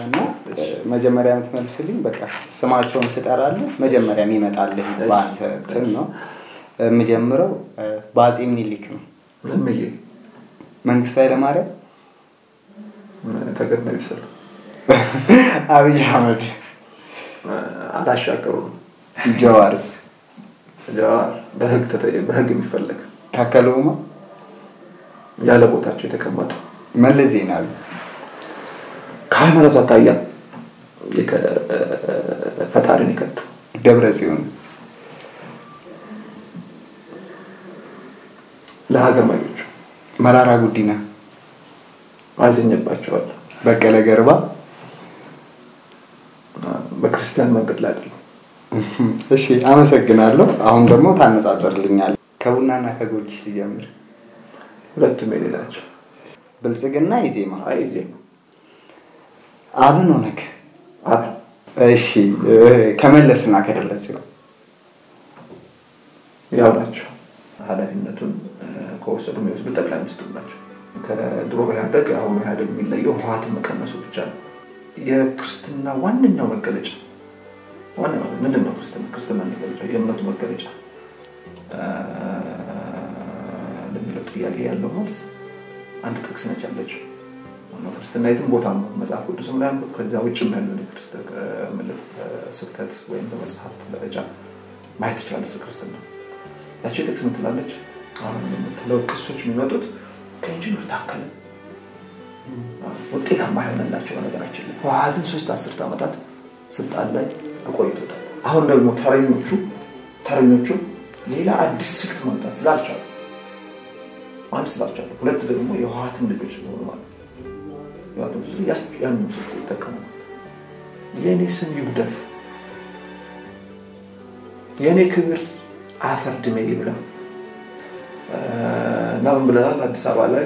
እና መጀመሪያ የምትመልስልኝ በቃ ስማቸውን ስጠራልህ መጀመሪያ የሚመጣልህ በአንተ እንትን ነው። የምጀምረው በአፄ ምኒልክ ነው። መንግስቱ ኃይለማርያም፣ ተገድነው ይሰል አብይ አህመድ፣ አላሻገሩም። ጀዋርስ፣ ጀዋር? በህግ በህግ የሚፈለግ። ታከለ ያለ ቦታቸው የተቀመጡ። መለስ ዜናዊ፣ ከሃይማኖት አኳያ ፈጣሪን ይከቱ ደብረ ጽዮንስ፣ ለሀገር መሪዎች መራራ ጉዲና፣ አዝኜባቸዋለሁ። በቀለ ገርባ፣ በክርስቲያን መንገድ ላይ አይደለም። እሺ አመሰግናለሁ። አሁን ደግሞ ታነጻጽርልኛል። ከቡናና ከጎርጊስ ልጀምር። ሁለቱም የኔ ናቸው። ብልጽግና ኢዜማ፣ አይ ዜማ አብን ኦነግ። አብን እሺ ከመለስና ከደብረ ጽዮን ያው ናቸው። ኃላፊነቱን ከወሰዱ የሚወስዱ ጠቅላይ ሚኒስትሩ ናቸው። ከድሮ ኢህአደግ አሁኑ ኢህአደግ የሚለየው ህወሓትን መቀነሱ ብቻ ነው። የክርስትና ዋነኛው መገለጫ ዋነኛው ምንድን ነው? ክርስትና ክርስትና መገለጫ የእምነቱ መገለጫ ለሚለው ጥያቄ ያለው መልስ አንድ ጥቅስ ነች ያለችው። ክርስትና የትም ቦታ ነው መጽሐፍ ቅዱስ ምናምን ከዚያ ውጭም ያለው ስብከት ወይም በመጽሐፍት ደረጃ ማየት ትችላለህ ስለ ክርስትና። ያቸው ጥቅስ ምትላለች አሁን የምትለው ክሶች የሚመጡት ከኢንጂነር ታከለ። ውጤታማ የሆነላቸው በነገራችን ላይ ህወሓትን ሶስት አስርት ዓመታት ስልጣን ላይ አቆይቶታል። አሁን ደግሞ ተረኞቹ ተረኞቹ ሌላ አዲስ ስልት ማምጣት ስላልቻሉ አንድ ስላልቻሉ፣ ሁለት ደግሞ የህወሓትን ልጆች ስለሆኑ ማለት ነው ያንን ስልት ይጠቀሙ። የእኔ ስም ይጉደፍ፣ የእኔ ክብር አፈር ድሜ ይብላ እና ብለናል? አዲስ አበባ ላይ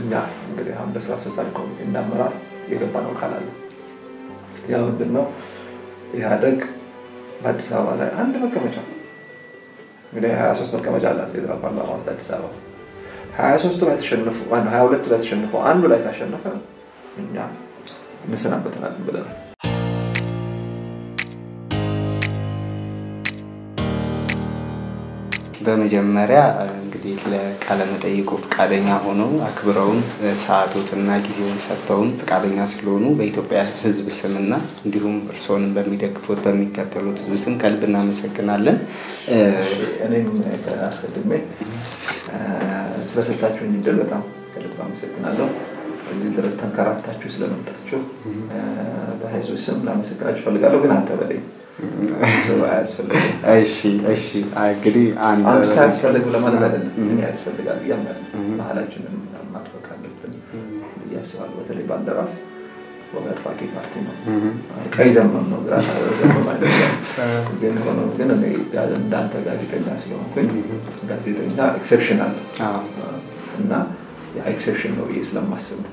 እኛ እንግዲህ አሁን በስራ አስፈጻሚ ኮሚቴ እንዳመራር የገባ ነው ቃል አለ። ያ ምንድን ነው? ኢህአደግ በአዲስ አበባ ላይ አንድ መቀመጫ እንግዲህ ሀያ ሶስት መቀመጫ አላት ፌዴራል ፓርላማ ውስጥ አዲስ አበባ ሀያ ሶስቱ ላይ ተሸንፎ ሀያ ሁለቱ ላይ ተሸንፎ አንዱ ላይ ካሸነፈ እኛ እንሰናበተናለን ብለናል። በመጀመሪያ እንግዲህ ለቃለመጠይቁ ፈቃደኛ ሆነው አክብረውን ሰዓቶትና ጊዜውን ሰጥተውን ፈቃደኛ ስለሆኑ በኢትዮጵያ ሕዝብ ስምና እንዲሁም እርስዎንም በሚደግፉት በሚከተሉት ሕዝብ ስም ከልብ እናመሰግናለን። እኔም አስቀድሜ ስለሰጣችሁኝ እድል በጣም ከልብ አመሰግናለሁ። እዚህ ድረስ ተንከራታችሁ ስለመጣችሁ በህዝብ ስም ላመሰግናችሁ እፈልጋለሁ። ግን አንተ በለኝ አያስፈልግም። እሺ እሺ እንግዲህ አንድ አንተ አያስፈልግም ለማለት አይደለም። ያስፈልጋል እያምናለሁ። ባህላችንን ማጥበቅ አለብን አስባለሁ። በተለይ ባልደራስ ወግ አጥባቂ ፓርቲ ነው። ቀይ ዘመም ነው፣ ግራ ዘመም አይደለም። ግን ሆኖ ግን እኔ እንዳንተ ጋዜጠኛ ስለሆንኩኝ ጋዜጠኛ exception አለ እና exception ነው ብዬ ስለማስብ ነው።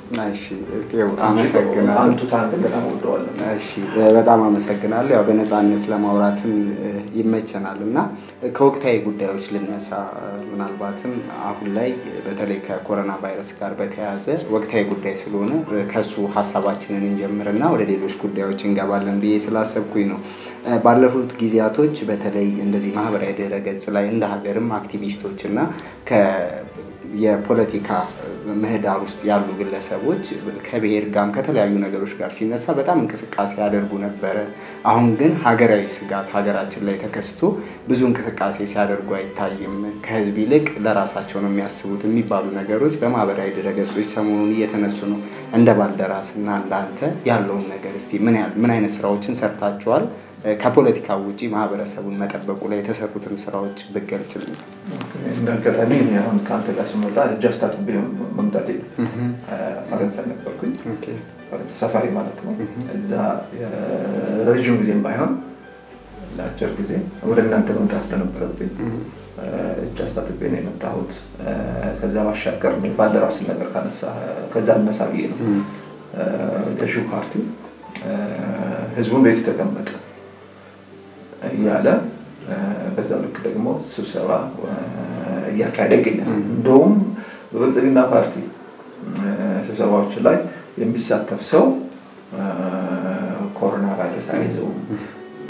አመሰግናለሁ። በጣም በጣም አመሰግናለሁ። ያው በነፃነት ለማውራትም ይመቸናል እና ከወቅታዊ ጉዳዮች ልነሳ። ምናልባትም አሁን ላይ በተለይ ከኮሮና ቫይረስ ጋር በተያያዘ ወቅታዊ ጉዳይ ስለሆነ ከሱ ሀሳባችንን እንጀምርና ወደ ሌሎች ጉዳዮች እንገባለን ብዬ ስላሰብኩኝ ነው። ባለፉት ጊዜያቶች በተለይ እንደዚህ ማህበራዊ ድረገጽ ላይ እንደ ሀገርም አክቲቪስቶች እና የፖለቲካ ምህዳር ውስጥ ያሉ ግለሰቦች ከብሔር ጋርም ከተለያዩ ነገሮች ጋር ሲነሳ በጣም እንቅስቃሴ ያደርጉ ነበረ። አሁን ግን ሀገራዊ ስጋት ሀገራችን ላይ ተከስቶ ብዙ እንቅስቃሴ ሲያደርጉ አይታይም። ከህዝብ ይልቅ ለራሳቸው ነው የሚያስቡት የሚባሉ ነገሮች በማህበራዊ ድረገጾች ሰሞኑን እየተነሱ ነው። እንደ ባልደራስ እና እንዳንተ ያለውን ነገር እስቲ ምን አይነት ስራዎችን ሰርታችኋል? ከፖለቲካ ውጭ ማህበረሰቡን መጠበቁ ላይ የተሰሩትን ስራዎች ብገልጽልኝ። እንደ አጋጣሚ አሁን ከአንተ ጋር ስመጣ ጃስታት መምጣቴ ፈረንሳይ ነበርኩኝ። ፈረንሳይ ሰፋሪ ማለት ነው። እዛ ረዥም ጊዜም ባይሆን ለአጭር ጊዜ ወደ እናንተ መምጣት ስለነበረብኝ እጅ አስታጥቤ ነው የመጣሁት። ከዛ ባሻገር ባልደራስ ነገር ካነሳ ከዛ ልነሳ ብዬ ነው። ገዢው ፓርቲ ህዝቡን ቤት ተቀመጠ እያለ በዛ ልክ ደግሞ ስብሰባ እያካሄደ ይገኛል። እንደውም በብልጽግና ፓርቲ ስብሰባዎች ላይ የሚሳተፍ ሰው ቫይረስ አይዘውም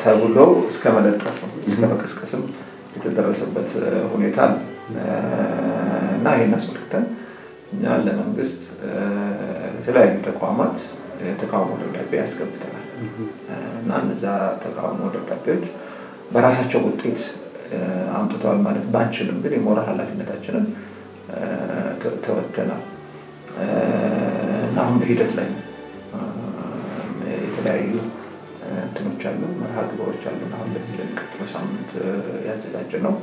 ተብሎ እስከ መለጠፍ እስከ መቀስቀስም የተደረሰበት ሁኔታ አለ እና ይህን አስመልክተን እኛ ለመንግስት ለተለያዩ ተቋማት የተቃውሞ ደብዳቤ ያስገብተናል እና እነዛ ተቃውሞ ደብዳቤዎች በራሳቸው ውጤት አምጥተዋል ማለት ባንችልም ግን የሞራል ኃላፊነታችንን ተወጥተናል እና አሁን በሂደት ላይ የተለያዩ እንትኖች አሉ፣ መርሃ ግብሮች አሉ። አሁን በዚህ ለሚቀጥለው ሳምንት ያዘጋጀ ነው።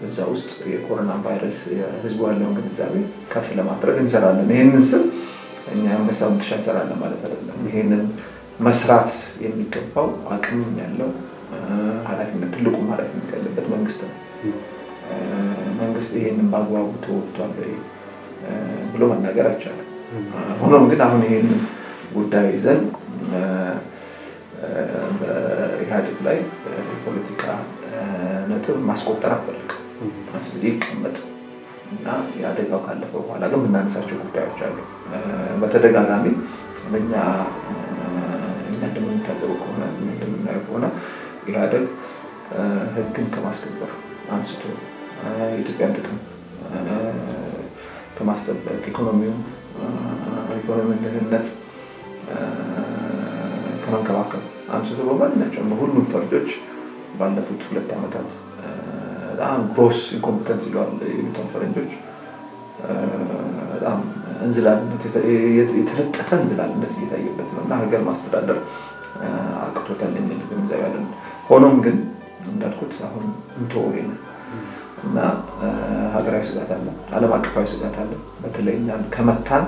በዛ ውስጥ የኮሮና ቫይረስ ህዝቡ ያለውን ግንዛቤ ከፍ ለማድረግ እንሰራለን። ይህንን ስል እኛ የአንበሳውን ድርሻ እንሰራለን ማለት አይደለም። ይህንን መስራት የሚገባው አቅም ያለው ኃላፊነት ትልቁ ኃላፊነት ያለበት መንግስት ነው። መንግስት ይህንን በአግባቡ ተወጥቷል ብሎ መናገር አይቻልም። ሆኖም ግን አሁን ይህንን ጉዳይ ይዘን በኢህአዴግ ላይ የፖለቲካ ነጥብ ማስቆጠር አንፈልግም። ይቀመጥ እና የአደጋው ካለፈ በኋላ ግን የምናነሳቸው ጉዳዮች አሉ። በተደጋጋሚ እኛ እንደምንታዘበው ከሆነ እንደምናየው ከሆነ ኢህአዴግ ህግን ከማስከበር አንስቶ የኢትዮጵያን ጥቅም ከማስጠበቅ ኢኮኖሚውን ኢኮኖሚ ደህንነት ከመንከባከብ አንስቶ በማንኛቸውም በሁሉም ፈርጆች ባለፉት ሁለት ዓመታት በጣም gross incompetence ይለዋል የሚቷን ፈረንጆች። በጣም እንዝላልነት የተለጠፈ እንዝላልነት እየታየበት ነው እና ሀገር ማስተዳደር አቅቶታል የሚል ግንዛቤ ሆኖም ግን እንዳልኩት አሁን እንቶ ወይን እና ሀገራዊ ስጋት አለ፣ ዓለም አቀፋዊ ስጋት አለ። በተለይ እኛን ከመታን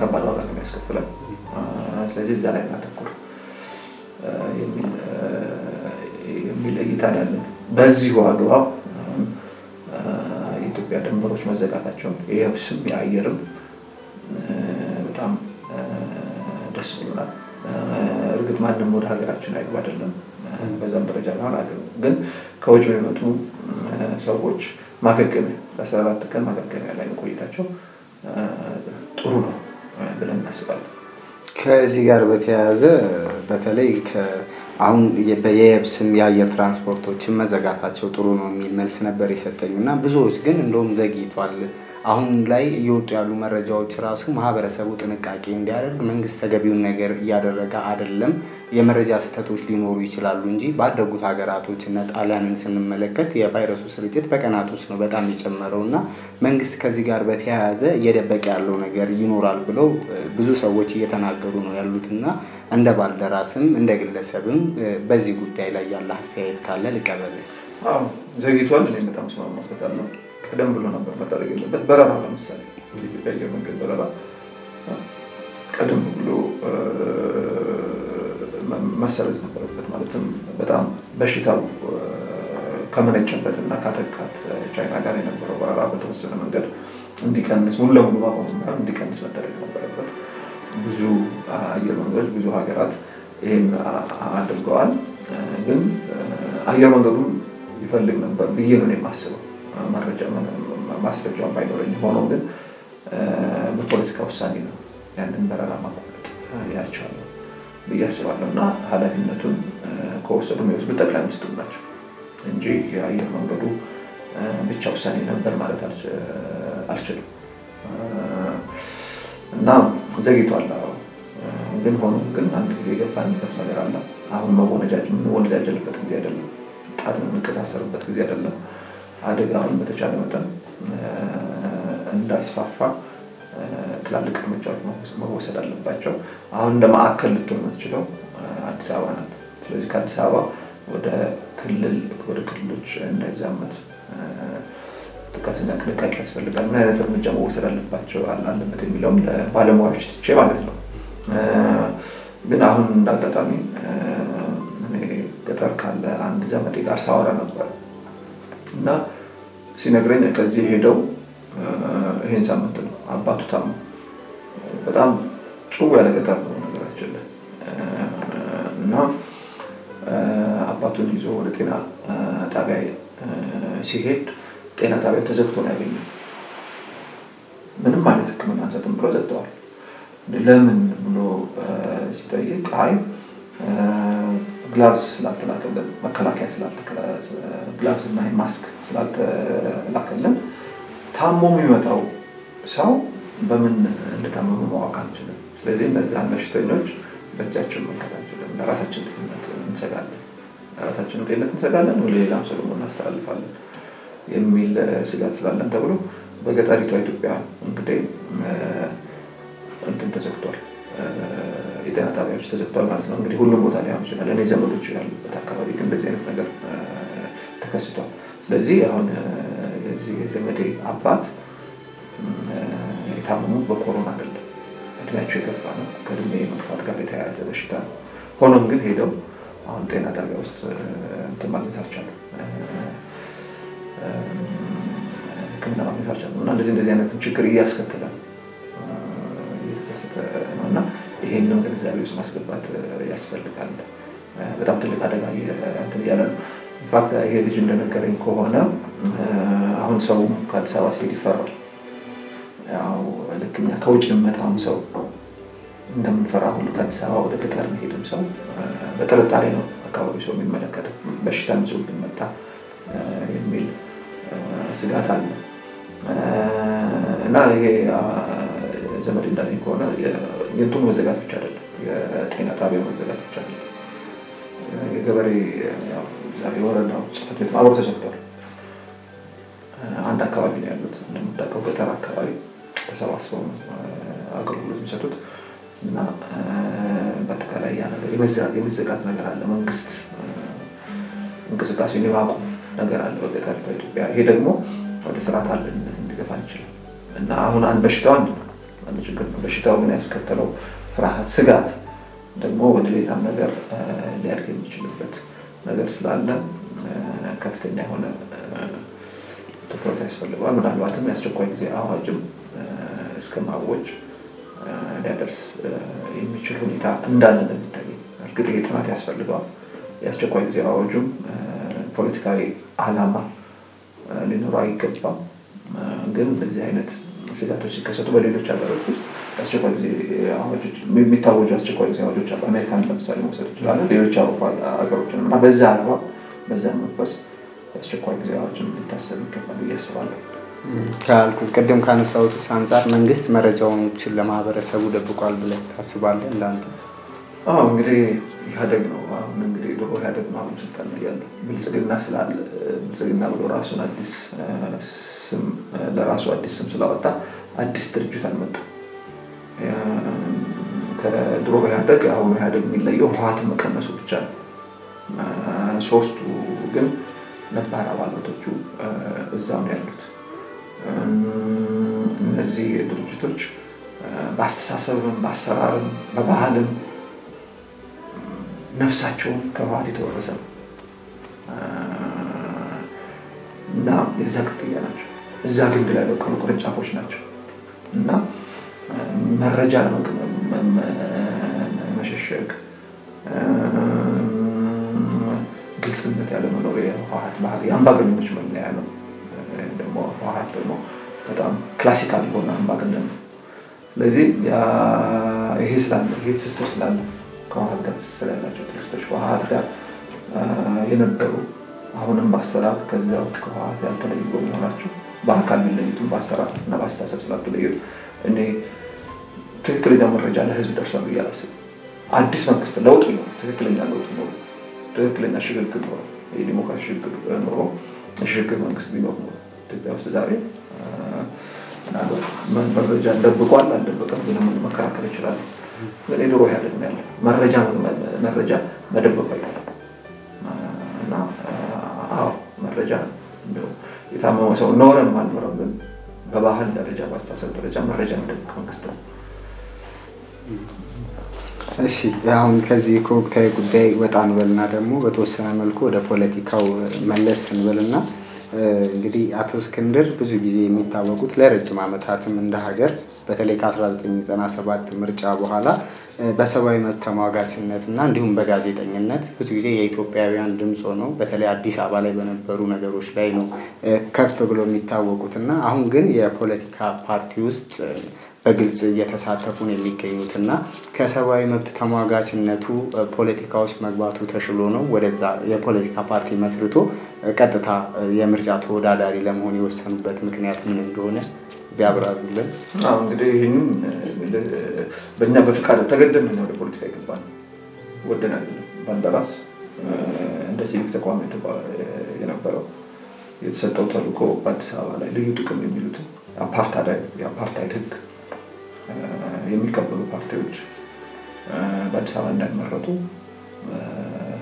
ከባድ ዋጋ ነው የሚያስከፍለን። ስለዚህ እዛ ላይ እናተኩር የሚል እይታ ያለን። በዚሁ አግባብ የኢትዮጵያ ድንበሮች መዘጋታቸውን የየብስም የአየርም በጣም ደስ ብሎናል። እርግጥ ማንም ወደ ሀገራችን አይገባ አይደለም፣ በዛም ደረጃ ቢሆን አገ ግን ከውጭ የሚመጡ ሰዎች ማገገሚያ ለአስራ አራት ቀን ማገገሚያ ላይ መቆየታቸው ጥሩ ነው ብለን እናስባለን። ከዚህ ጋር በተያያዘ በተለይ አሁን የየብስም የአየር ትራንስፖርቶችን መዘጋታቸው ጥሩ ነው የሚል መልስ ነበር የሰጠኝ እና ብዙዎች ግን እንደውም ዘግይቷል። አሁን ላይ እየወጡ ያሉ መረጃዎች ራሱ ማህበረሰቡ ጥንቃቄ እንዲያደርግ መንግስት ተገቢውን ነገር እያደረገ አይደለም። የመረጃ ስህተቶች ሊኖሩ ይችላሉ እንጂ ባደጉት ሀገራቶች እነ ጣሊያንን ስንመለከት የቫይረሱ ስርጭት በቀናት ውስጥ ነው በጣም የጨመረው እና መንግስት ከዚህ ጋር በተያያዘ እየደበቀ ያለው ነገር ይኖራል ብለው ብዙ ሰዎች እየተናገሩ ነው ያሉት እና እንደ ባልደራስም እንደ ግለሰብም በዚህ ጉዳይ ላይ ያለ አስተያየት ካለ ልቀበል። ዘግይቷል። በጣም እስማማበታለሁ። ቀደም ብሎ ነበር መደረግ የለበት። በረራ ለምሳሌ የኢትዮጵያ አየር መንገድ በረራ ቀደም ብሎ መሰረዝ ነበረበት። ማለትም በጣም በሽታው ከመነጨበት እና ካተካት ቻይና ጋር የነበረው በረራ በተወሰነ መንገድ እንዲቀንስ ሙሉ ለሙሉ ማቆም እንዲቀንስ መደረግ ነበረበት። ብዙ አየር መንገዶች ብዙ ሀገራት ይህን አድርገዋል። ግን አየር መንገዱን ይፈልግ ነበር ብዬ ነው የማስበው። መረጃ ማስረጃውን ባይኖረኝ ሆኖ ግን በፖለቲካ ውሳኔ ነው ያንን በረራ ማቋረጥ ያልቻለው ብዬ አስባለሁ እና ኃላፊነቱን ከወሰዱ የሚወስዱ ጠቅላይ ሚኒስትሩ ናቸው እንጂ የአየር መንገዱ ብቻ ውሳኔ ነበር ማለት አልችልም እና ዘግይቷል። ግን ሆኖ ግን አንድ ጊዜ የገባንበት ነገር አለ። አሁን መወነጃጅ የምንወነጃጀልበት ጊዜ አይደለም። ጣት የምንቀሳሰርበት ጊዜ አይደለም። አደጋውን በተቻለ መጠን እንዳይስፋፋ ትላልቅ እርምጃዎች መወሰድ አለባቸው። አሁን እንደ ማዕከል ልትሆን የምትችለው አዲስ አበባ ናት። ስለዚህ ከአዲስ አበባ ወደ ክልል ወደ ክልሎች እንዳይዛመት ከፍተኛ ጥንቃቄ ያስፈልጋል። ምን አይነት እርምጃ መወሰድ አለባቸው አለበት የሚለውም ለባለሙያዎች ትቼ ማለት ነው። ግን አሁን እንዳጋጣሚ ገጠር ካለ አንድ ዘመዴ ጋር ሳወራ ነበር እና ሲነግረኝ ከዚህ ሄደው ይሄን ሳምንት ነው አባቱ ታሙ። በጣም ጭው ያለ ገጠር ነው ነገራችን ላይ እና አባቱን ይዞ ወደ ጤና ጣቢያ ሲሄድ ጤና ጣቢያው ተዘግቶ ነው ያገኘው። ምንም አይነት ሕክምና አንሰጥም ብሎ ዘግተዋል። ለምን ብሎ ሲጠይቅ አይ ግላቭስ ስላልተላከልን መከላከያ ግላቭስ እና ማስክ ስላልተላከልን ታሞ የሚመጣው ሰው በምን እንደታመሙ ማወቅ አንችልም። ስለዚህ እነዚያን በሽተኞች በእጃችን መንከት አንችልም። ለራሳችን ጤንነት እንሰጋለን፣ ለራሳችን ጤንነት እንሰጋለን፣ ወደ ሌላም ሰው ደግሞ እናስተላልፋለን የሚል ስጋት ስላለን ተብሎ በገጠሪቷ ኢትዮጵያ እንግዲህ እንትን ተዘግቷል፣ የጤና ጣቢያዎች ተዘግቷል ማለት ነው። እንግዲህ ሁሉም ቦታ ሊሆን ይችላል። እኔ ዘመዶች ያሉበት አካባቢ ግን እንደዚህ አይነት ነገር ተከስቷል። ስለዚህ አሁን የዚህ የዘመዴ አባት የታመሙ በኮሮና አይደለም፣ እድሜያቸው የገፋ ነው። ከእድሜ መግፋት ጋር የተያያዘ በሽታ ነው። ሆኖም ግን ሄደው አሁን ጤና ጣቢያ ውስጥ እንትን ማግኘት አልቻሉም፣ ሕክምና ማግኘት አልቻሉም እና እንደዚህ እንደዚህ አይነት ችግር እያስከተለ እና ይሄንን ግንዛቤ ውስጥ ማስገባት ያስፈልጋል። በጣም ትልቅ አደጋ እንትን እያለ ነው። ኢንፋክት ይሄ ልጅ እንደነገረኝ ከሆነ አሁን ሰው ከአዲስ አበባ ሲሄድ ይፈራል። ያው ልክ እኛ ከውጭ የሚመጣውን ሰው እንደምንፈራ ሁሉ ከአዲስ አበባ ወደ ገጠር መሄድም ሰው በጥርጣሬ ነው አካባቢ ሰው የሚመለከተው በሽታ ይዞ ብንመጣ የሚል ስጋት አለ እና ይሄ ዘመድ እንዳለኝ ከሆነ የእንትኑ መዘጋት ብቻ አይደለም፣ የጤና ጣቢያው መዘጋት ብቻ አይደለም። የገበሬ የወረዳው ጽሕፈት ቤት አብሮ ተዘግቷል። አንድ አካባቢ ነው ያሉት እንደምታውቀው ገጠር አካባቢ ተሰባስበው አገልግሎት የሚሰጡት እና በአጠቃላይ ያ ነገር የመዘጋት ነገር አለ። መንግስት እንቅስቃሴን የማቆም ነገር አለ በገጠር በኢትዮጵያ። ይሄ ደግሞ ወደ ስርዓት አልበኝነት እንዲገፋ ይችላል እና አሁን አንድ በሽታው አንድ ነው አንድ ችግር ነው። በሽታው ግን ያስከተለው ፍርሃት፣ ስጋት ደግሞ ወደ ሌላም ነገር ሊያድግ የሚችልበት ነገር ስላለ ከፍተኛ የሆነ ትኩረት ያስፈልገዋል። ምናልባትም የአስቸኳይ ጊዜ አዋጅም እስከ ማወጅ ሊያደርስ የሚችል ሁኔታ እንዳለ ነው የሚታየኝ። እርግጥ ጥናት ያስፈልገዋል። የአስቸኳይ ጊዜ አዋጁም ፖለቲካዊ ዓላማ ሊኖረው አይገባም። ግን በዚህ አይነት ስጋቶች ሲከሰቱ በሌሎች ሀገሮች ውስጥ አስቸኳይ ጊዜ አዋጆች የሚታወጁ አስቸኳይ ጊዜ አዋጆች አሉ። አሜሪካን ለምሳሌ መውሰድ እንችላለን። ሌሎች አውሮፓ ሀገሮችንም እና በዛ አለባ በዛ መንፈስ የአስቸኳይ ጊዜ አዋጅን ሊታሰብ ይገባል ብዬ አስባለሁ። ቅድም ካነሳሁት አንጻር መንግስት መረጃዎችን ለማህበረሰቡ ደብቋል ብለህ ታስባለህ? እንዳንተ አዎ እንግዲህ ኢህአዴግ ነው አሁን እንግዲህ ድሮ ኢህአዴግ ነው አሁን ስልጣን ላይ ያለው ብልጽግና ስላለ ብልጽግና ብሎ ራሱን አዲስ ስም ለራሱ አዲስ ስም ስላወጣ አዲስ ድርጅት አልመጣም። ከድሮ ኢህአዴግ አሁኑ ኢህአዴግ የሚለየው ህወሓትን መቀነሱ ብቻ ነው። ሶስቱ ግን ነባር አባላቶቹ እዛው ነው ያሉት። እነዚህ ድርጅቶች በአስተሳሰብም በአሰራርም በባህልም ነፍሳቸውን ከህወሓት የተወረሰ ነው እና የዛ ቅጥያ ናቸው። እዛ ግንድ ላይ በቀሉ ቅርንጫፎች ናቸው እና መረጃ መሸሸግ፣ ግልጽነት ያለመኖር የህወሓት ባህሪ የአምባገነኖች መለያ ነው። ደግሞ ህወሓት ደግሞ በጣም ክላሲካል የሆነ አምባገነን ነው። ስለዚህ ይሄ ስላለ ይሄ ትስስር ስላለ ከህወሓት ጋር ትስስር ያላቸው ድርጅቶች ከህወሓት ጋር የነበሩ አሁንም በአሰራር ከዚያው ከህወሓት ያልተለዩ በመሆናቸው በአካል የሚለዩትም በአሰራር እና በአስተሳሰብ ስላልተለዩት እኔ ትክክለኛ መረጃ ለህዝብ ደርሷል ብዬ አላስብም። አዲስ መንግስት ለውጥ ነው፣ ትክክለኛ ለውጥ ኖሮ፣ ትክክለኛ ሽግግር ኖሮ፣ የዲሞክራሲ ሽግግር ኖሮ፣ ሽግግር መንግስት ቢኖር ኖሮ ኢትዮጵያ ውስጥ ዛሬ መረጃ ደብቋል አልደበቀም ብለን መከራከር እንችላለን። ኢህአዴግ ነው ያለ መረጃ መረጃ መደበቁ አይደለም እና አዎ መረጃ የታመመ ሰው ኖረም አልኖረም ግን በባህል ደረጃ በአስተሳሰብ ደረጃ መረጃ መደበቅ መንግስት ነው። እሺ አሁን ከዚህ ከወቅታዊ ጉዳይ ወጣ እንበልና ደግሞ በተወሰነ መልኩ ወደ ፖለቲካው መለስ እንበልና እንግዲህ አቶ እስክንድር ብዙ ጊዜ የሚታወቁት ለረጅም ዓመታትም እንደ ሀገር በተለይ ከ1997 ምርጫ በኋላ በሰብአዊ መብት ተሟጋችነት እና እንዲሁም በጋዜጠኝነት ብዙ ጊዜ የኢትዮጵያውያን ድምፅ ሆነው በተለይ አዲስ አበባ ላይ በነበሩ ነገሮች ላይ ነው ከፍ ብሎ የሚታወቁት እና አሁን ግን የፖለቲካ ፓርቲ ውስጥ በግልጽ እየተሳተፉ ነው የሚገኙት እና ከሰብአዊ መብት ተሟጋችነቱ ፖለቲካ ውስጥ መግባቱ ተሽሎ ነው ወደዛ የፖለቲካ ፓርቲ መስርቶ ቀጥታ የምርጫ ተወዳዳሪ ለመሆን የወሰኑበት ምክንያት ምን እንደሆነ ቢያብራሩልን። እንግዲህ ይህንን በእኛ በፍቃድ ተገደን ነው ወደ ፖለቲካ ይገባል። ወደን አይደለም። እንደ ሲቪክ ተቋም የነበረው የተሰጠው ተልእኮ በአዲስ አበባ ላይ ልዩ ጥቅም የሚሉትን የአፓርታይድ ሕግ የሚቀበሉ ፓርቲዎች በአዲስ አበባ እንዳይመረጡ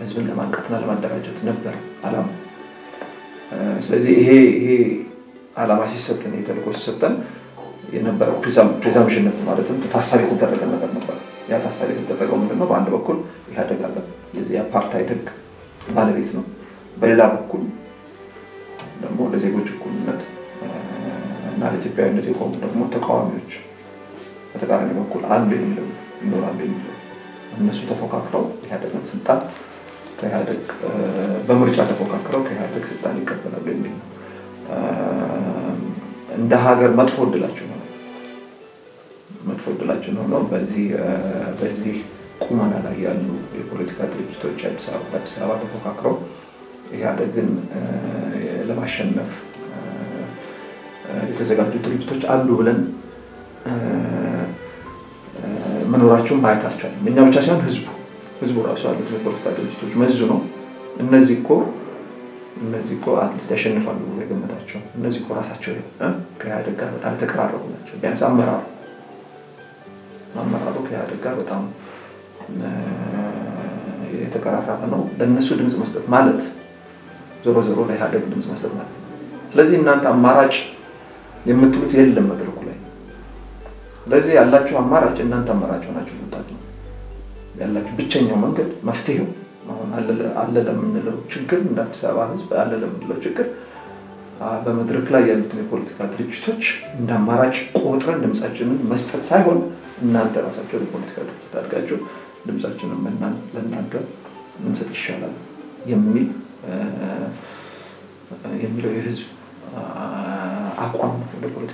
ህዝብን ለማንቃትና ለማደራጀት ነበር አላማ። ስለዚህ ይሄ ይሄ አላማ ሲሰጠን ይሄ ሲሰጠን የነበረው presumption ማለትም ታሳቢ የተደረገ ነገር ነበር። ያ ታሳቢ የተደረገው ምንድነው? በአንድ በኩል ኢህአዴግ አለ፣ የዚህ የአፓርታይድ ሕግ ባለቤት ነው። በሌላ በኩል ደግሞ ለዜጎች እኩልነት እና ለኢትዮጵያዊነት የቆሙ ደግሞ ተቃዋሚዎች በተቃራኒ በኩል አሉ የሚለው ይኖራሉ የሚለው እነሱ ተፎካክረው ኢህአዴግን ስልጣን ከኢህአዴግ በምርጫ ተፎካክረው ከኢህአዴግ ስልጣን ይቀበላሉ የሚል ነው። እንደ ሀገር መጥፎ እድላችን ነው መጥፎ እድላችን ሆነው በዚህ ቁመና ላይ ያሉ የፖለቲካ ድርጅቶች በአዲስ አበባ ተፎካክረው ኢህአዴግን ለማሸነፍ የተዘጋጁ ድርጅቶች አሉ ብለን መኖራቸውን ማየት አልቻለም። እኛ ብቻ ሳይሆን ህዝቡ ህዝቡ ራሱ ያሉት የፖለቲካ ድርጅቶች መዙ ነው እነዚህ እኮ እነዚህ እኮ at least ያሸንፋሉ ብሎ የገመታቸው እነዚህ እኮ ራሳቸው ከኢህአዴግ ጋር በጣም የተቀራረቡ ናቸው። ቢያንስ አመራሩ አመራሩ ከኢህአዴግ ጋር በጣም የተቀራረበ ነው። ለእነሱ ድምፅ መስጠት ማለት ዞሮ ዞሮ ለኢህአዴግ ድምፅ መስጠት ማለት ነው። ስለዚህ እናንተ አማራጭ የምትሉት የለም መድረኩ ስለዚህ ያላችሁ አማራጭ እናንተ አማራጭ ሆናችሁ መውጣት ነው ያላችሁ ብቸኛው መንገድ መፍትሄው አሁን አለ ለምንለው ችግር እንደ አዲስ አበባ ህዝብ አለ ለምንለው ችግር በመድረክ ላይ ያሉትን የፖለቲካ ድርጅቶች እንደ አማራጭ ቆጥረን ድምፃችንን መስጠት ሳይሆን እናንተ ራሳቸው የፖለቲካ ድርጅት አድርጋችሁ ድምፃችንን ለእናንተ ምንሰጥ ይሻላል የሚል የሚለው የህዝብ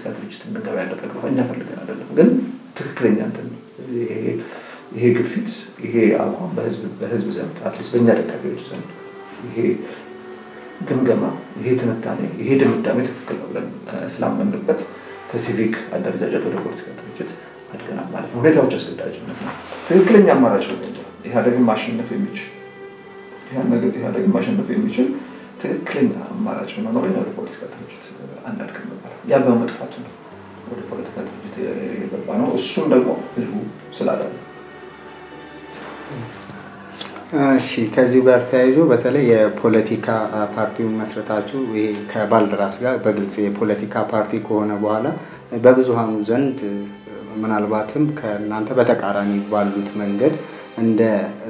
ወደ ፖለቲካ ድርጅት እንገባ ያደረግነው እኛ ፈልገን አይደለም። ግን ትክክለኛ እንትን ይሄ ግፊት ይሄ አቋም በህዝብ ዘንድ at least በእኛ ደጋፊዎች ዘንድ ይሄ ግምገማ ይሄ ትንታኔ ይሄ ድምዳሜ ትክክል ነው ብለን ስላመንበት ከሲቪክ አደረጃጀት ወደ ፖለቲካ ድርጅት አድገናል ማለት ነው። ሁኔታዎች አስገዳጅነት ነው። ትክክለኛ አማራጭ ነው። ኢህአዴግን ማሸነፍ የሚችል ኢህአዴግን ማሸነፍ የሚችል ትክክለኛ አማራጭ ቢኖር ወደ ፖለቲካ ድርጅት አናድግም ነበር። ያ በመጥፋቱ ነው ወደ ፖለቲካ ድርጅት የገባ ነው። እሱም ደግሞ ህዝቡ ስላዳለ እሺ ከዚሁ ጋር ተያይዞ በተለይ የፖለቲካ ፓርቲውን መስረታችሁ ይሄ ከባልደራስ ጋር በግልጽ የፖለቲካ ፓርቲ ከሆነ በኋላ በብዙሃኑ ዘንድ ምናልባትም ከእናንተ በተቃራኒ ባሉት መንገድ እንደ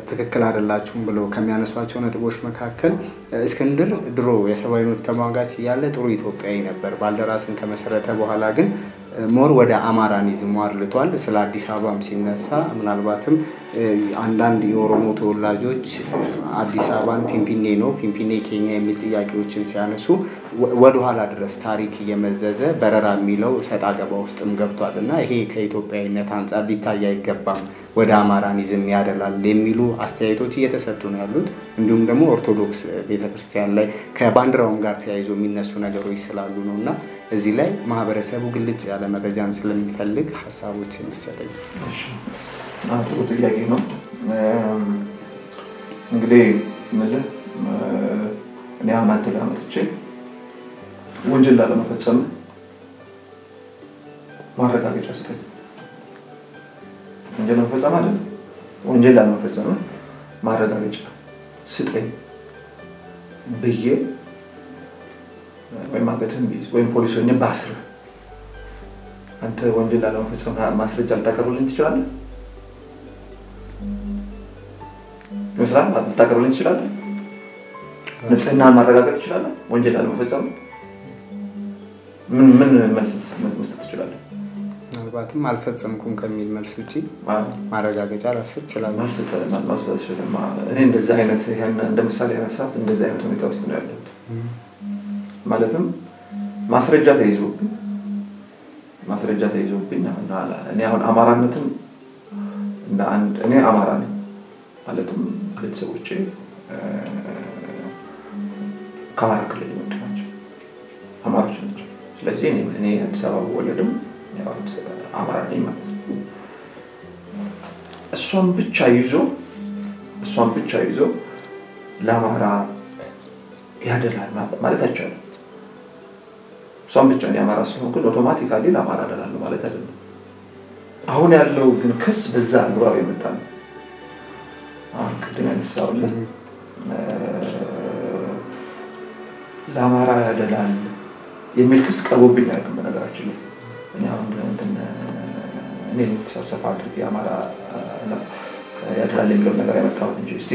ትክክል አይደላችሁም ብለው ከሚያነሷቸው ነጥቦች መካከል እስክንድር ድሮ የሰብአዊ መብት ተሟጋች እያለ ጥሩ ኢትዮጵያዊ ነበር። ባልደራስን ከመሰረተ በኋላ ግን more ወደ አማራኒዝሙ አድልቷል። ስለ አዲስ አበባም ሲነሳ ምናልባትም አንዳንድ የኦሮሞ ተወላጆች አዲስ አበባን ፊንፊኔ ነው፣ ፊንፊኔ ኬኛ የሚል ጥያቄዎችን ሲያነሱ ወደኋላ ድረስ ታሪክ እየመዘዘ በረራ የሚለው ሰጣ ገባ ውስጥም ገብቷል እና ይሄ ከኢትዮጵያዊነት አንጻር ሊታይ አይገባም፣ ወደ አማራኒዝም ያደላል የሚሉ አስተያየቶች እየተሰጡ ነው ያሉት። እንዲሁም ደግሞ ኦርቶዶክስ ቤተክርስቲያን ላይ ከባንዲራውም ጋር ተያይዞ የሚነሱ ነገሮች ስላሉ ነው እና እዚህ ላይ ማህበረሰቡ ግልጽ ያለ መረጃን ስለሚፈልግ ሀሳቦች የሚሰጠኝ። ጥሩ ጥያቄ ነው። እንግዲህ ምልህ እኔ አሁን አንተ ጋር መጥቼ ወንጀል ላለመፈጸም ማረጋገጫ ስጠኝ። ወንጀል ለመፈጸም አይደለም፣ ወንጀል ላለመፈጸም ማረጋገጫ ስጠኝ ብዬ ወይም አንገትህን ቢይዝ ወይም ፖሊስ ሆኜ ባስርህ አንተ ወንጀል ላለመፈጸም ማስረጃ ልታቀርብልኝ ትችላለህ? ይመስላል ልታቀርብልኝ ትችላለህ? ንጽህናን ማረጋገጥ ትችላለህ? ወንጀል ላለመፈጸም ምን ምን መልስ መስጠት ትችላለህ? ምናልባትም አልፈጸምኩም ከሚል መልስ ውጭ ማረጋገጫ ላስብ እችላለሁ። እኔ እንደዚህ አይነት እንደ ምሳሌ ያነሳት እንደዚህ አይነት ሁኔታ ውስጥ ነው ያለሁት። ማለትም ማስረጃ ተይዞብኝ ማስረጃ ተይዞብኝ እኔ አሁን አማራነትን እኔ አማራ ነኝ ማለትም ቤተሰቦቼ ከአማራ ክልል የመጡ ናቸው፣ አማሮች ናቸው። ስለዚህ እኔ አዲስ አበባ ብወለድም አማራ ነኝ ማለት ነው። እሷን ብቻ ይዞ እሷን ብቻ ይዞ ለአማራ ያደላል ማለት አይቻልም። እሷን ብቻ የአማራ ሲሆን ግን ኦቶማቲካሊ ለአማራ አደላለሁ ማለት አይደለም። አሁን ያለው ግን ክስ በዛ አግባብ የመጣ ነው። አሁን ቅድም ያነሳሁልህ ለአማራ ያደላል የሚል ክስ ቀርቦብኝ አያውቅም። በነገራችን ላይ እኔ አሁን እንትን እኔ ሰብሰፋ አድርጌ የአማራ ያደላል የሚለውን ነገር ያመጣሁት እንጂ እስቲ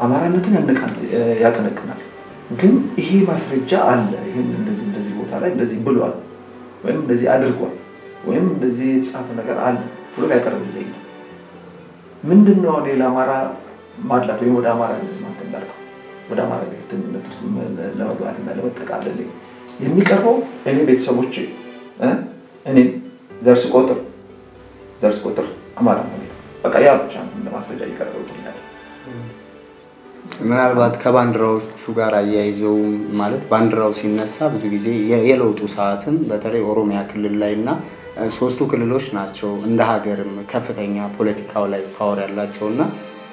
አማራነትን ያቀነቅናል። ግን ይሄ ማስረጃ አለ፣ ይህን እንደዚህ እንደዚህ ቦታ ላይ እንደዚህ ብሏል ወይም እንደዚህ አድርጓል ወይም እንደዚህ የተጻፈ ነገር አለ ብሎ ያቀርብልኝ ምንድን ነው እኔ ለአማራ ማድላት ወይም ወደ አማራ ህዝብ ማት እንዳልከው ወደ አማራ ውስጥ ለመግባትና ለመጠቃለል የሚቀርበው እኔ ቤተሰቦች እኔ ዘር ስቆጥር ዘር ስቆጥር አማራ ነው በቃ ያ ብቻ እንደ ማስረጃ እየቀረበልኛል። ምናልባት ከባንዲራዎቹ ጋር አያይዘው ማለት ባንዲራው ሲነሳ ብዙ ጊዜ የለውጡ ሰዓትም በተለይ ኦሮሚያ ክልል ላይ እና ሶስቱ ክልሎች ናቸው እንደ ሀገርም ከፍተኛ ፖለቲካው ላይ power ያላቸው እና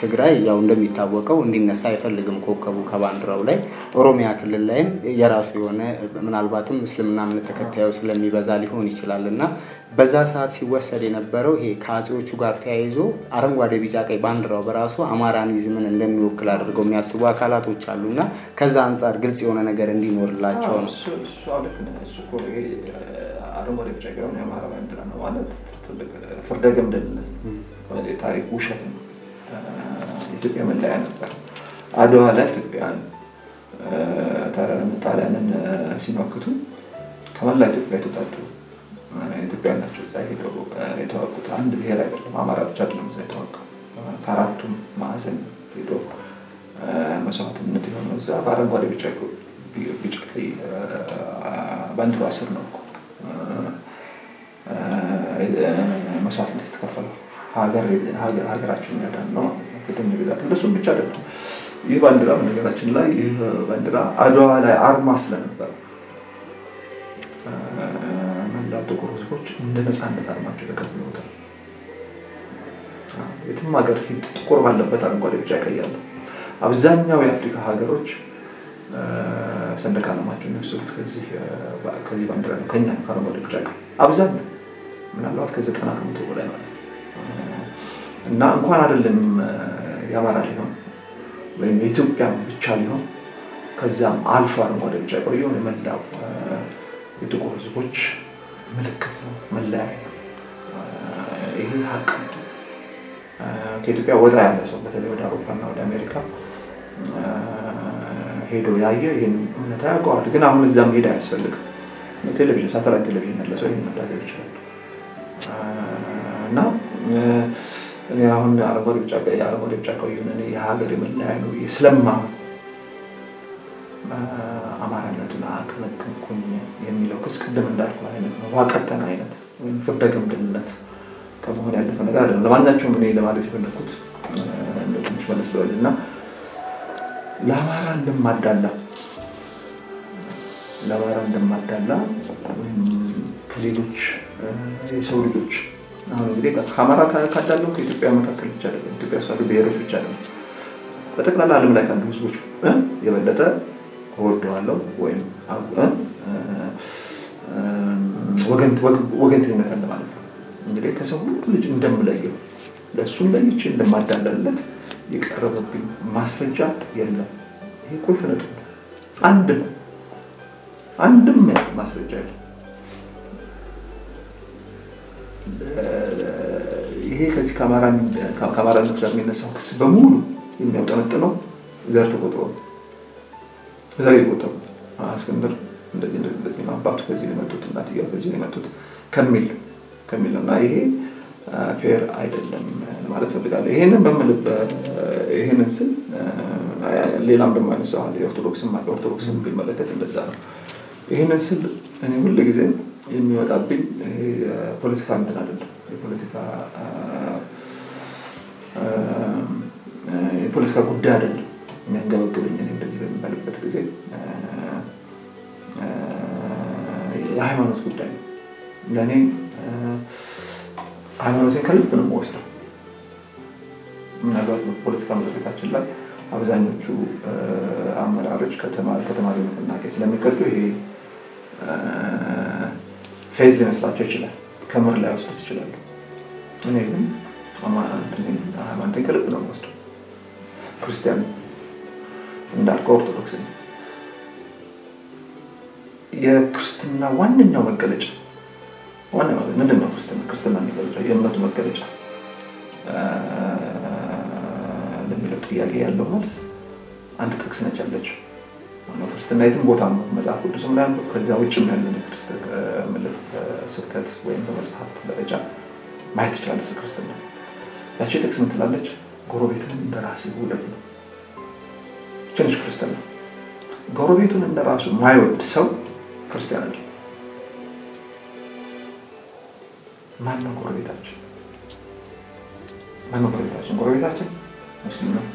ትግራይ ያው እንደሚታወቀው እንዲነሳ አይፈልግም ኮከቡ ከባንዲራው ላይ። ኦሮሚያ ክልል ላይም የራሱ የሆነ ምናልባትም እስልምና እምነት ተከታዩ ስለሚበዛ ሊሆን ይችላል እና በዛ ሰዓት ሲወሰድ የነበረው ይሄ ከአጼዎቹ ጋር ተያይዞ አረንጓዴ፣ ቢጫ፣ ቀይ ባንዲራው በራሱ አማራኒዝምን እንደሚወክል አድርገው የሚያስቡ አካላቶች አሉ እና ከዛ አንጻር ግልጽ የሆነ ነገር እንዲኖርላቸው ነው። አረንጓዴ፣ ቢጫ፣ ቀይ የአማራ ባንዲራ ነው ማለት ትልቅ ፍርደ ገምድልነት የታሪክ ውሸት ነው። የኢትዮጵያ መለያ ነበር። አድዋ ላይ ኢትዮጵያን ጣሊያንን ሲመክቱ ከመላ ኢትዮጵያ የተውጣጡ ኢትዮጵያ ናቸው። እዛ ሄደው የተዋጉት አንድ ብሔር አይደለም፣ አማራ ብቻ አይደለም። እዛ የተዋጋው ከአራቱም ማዕዘን ሄዶ መስዋዕትነት የሆነው እዛ በአረንጓዴ ቢጫ ቀይ ባንዲራ ስር ነው መስዋዕትነት የተከፈለው ሀገራችን ያዳን ነው ቅድም ግዛት እንደሱም ብቻ አይደለም። ይህ ባንዲራ በነገራችን ላይ ይህ ባንዲራ አድዋ ላይ አርማ ስለነበረ መላ ጥቁር ሕዝቦች እንደ ነፃነት አርማቸው ተቀብለውታል። የትም ሀገር ሂድ ጥቁር ባለበት አረንጓዴ፣ ቢጫ፣ ቀይ አለ። አብዛኛው የአፍሪካ ሀገሮች ሰንደቅ ዓላማቸውን የወሰዱት ከዚህ ባንዲራ ነው፣ ከኛ ከአረንጓዴ፣ ቢጫ፣ ቀይ አብዛኛው ምናልባት ከዘጠና ከመቶ በላይ ማለት እና እንኳን አይደለም የአማራ ሊሆን ወይም የኢትዮጵያ ብቻ ሊሆን ከዛም አልፎ አረንጓዴ ቢጫ ቀዩ የመላው የጥቁር ህዝቦች ምልክት ነው፣ መለያ ነው። ይህ ሀቅ ከኢትዮጵያ ወጣ ያለ ሰው በተለይ ወደ አውሮፓና ወደ አሜሪካ ሄዶ ያየ ይህን እውነታ ያውቀዋል። ግን አሁን እዛም ሄድ አያስፈልግም። ቴሌቪዥን ሳተላይት ቴሌቪዥን ያለ ሰው ይህን መታዘብ ይችላል እና እኔ አሁን አረንጓዴ ቢጫ ቀይ አረንጓዴ ቢጫ ቀይ እኔ የሀገር መለያ ነው ስለማምን አማራነቱን አቀነቀንኩኝ የሚለው ክስ ቅድም እንዳልኩ አይነት ነው። ዋቀተን አይነት ወይም ፍርደ ገምድልነት ከመሆን ያለፈ ነገር አይደለም። ለማናቸውም እኔ ለማለት የፈለኩት ትንሽ መለስ በል እና ለአማራ እንደማዳላ ለአማራ እንደማዳላ ወይም ከሌሎች የሰው ልጆች አሁን እንግዲህ ከአማራ ካዳለው ከኢትዮጵያ መካከል ብቻ አይደለም፣ ኢትዮጵያ ውስጥ ካሉ ብሔሮች ብቻ አይደለም፣ በጠቅላላ ዓለም ላይ ካሉ ህዝቦች የበለጠ እወደዋለሁ ወይም ወገንተኝነት አለ ማለት ነው። እንግዲህ ከሰው ሁሉ ልጅ እንደምለየው ለእሱም ለይቼ እንደማዳለለት የቀረበብኝ ማስረጃ የለም። ይሄ ቁልፍ ነጥብ አንድም አንድም ማስረጃ የለም። ይሄ ከዚህ ከአማራነት ጋር የሚነሳው ክስ በሙሉ የሚያውጠነጥነው ዘር ተቆጥሮ ዘር የቆጠሩ እስክንድር እንደዚህ እንደዚህ ነው፣ አባቱ ከዚህ የመጡት፣ እናትየው ከዚህ የመጡት ከሚል ከሚል እና ይሄ ፌር አይደለም ማለት ፈልጋለሁ። ይሄንን በምልበት ይሄንን ስል ሌላም ደግሞ ያነሳዋል የኦርቶዶክስም አለ። ኦርቶዶክስን ቢመለከት እንደዛ ነው። ይህንን ስል እኔ ሁል ጊዜ የሚመጣብኝ የፖለቲካ እንትን አይደለም የፖለቲካ የፖለቲካ ጉዳይ አይደለም የሚያንገበግብኝ እኔ እንደዚህ በሚባልበት ጊዜ የሃይማኖት ጉዳይ ነው። ለእኔ ሃይማኖቴን ከልብ ነው የምወስደው። ምናልባት በፖለቲካ መድረካችን ላይ አብዛኞቹ አመራሮች ከተማሪ ንቅናቄ ስለሚቀጡ ይሄ ፌዝ ሊመስላቸው ይችላል፣ ከምር ላይ ወስዱት ይችላሉ። እኔ ግን ሃይማኖቴን ከልብ ነው የምወስደው። ክርስቲያን እንዳልከው ኦርቶዶክስ የክርስትና ዋነኛው መገለጫ ዋና ምንድን ነው? ክርስትና ክርስትና የሚገለጫ የእምነቱ መገለጫ ለሚለው ጥያቄ ያለው መልስ አንድ ጥቅስ ነች ያለችው። ክርስትና የትም ቦታ መጽሐፍ ቅዱስም ላይ ከዚያ ውጭም ያለን ስብከት ወይም በመጽሐፍት ደረጃ ማየት ትችላለህ። ስለ ክርስትና ያቺ ጥቅስ ምን ትላለች? ጎረቤትን እንደ ራስህ ውደድ ነው። ትንሽ ክርስትና ጎረቤቱን እንደ ራሱ ማይወድ ሰው ክርስቲያን አይደለም። ማን ነው ጎረቤታችን? ማን ነው ጎረቤታችን? ጎረቤታችን ሙስሊም ነው፣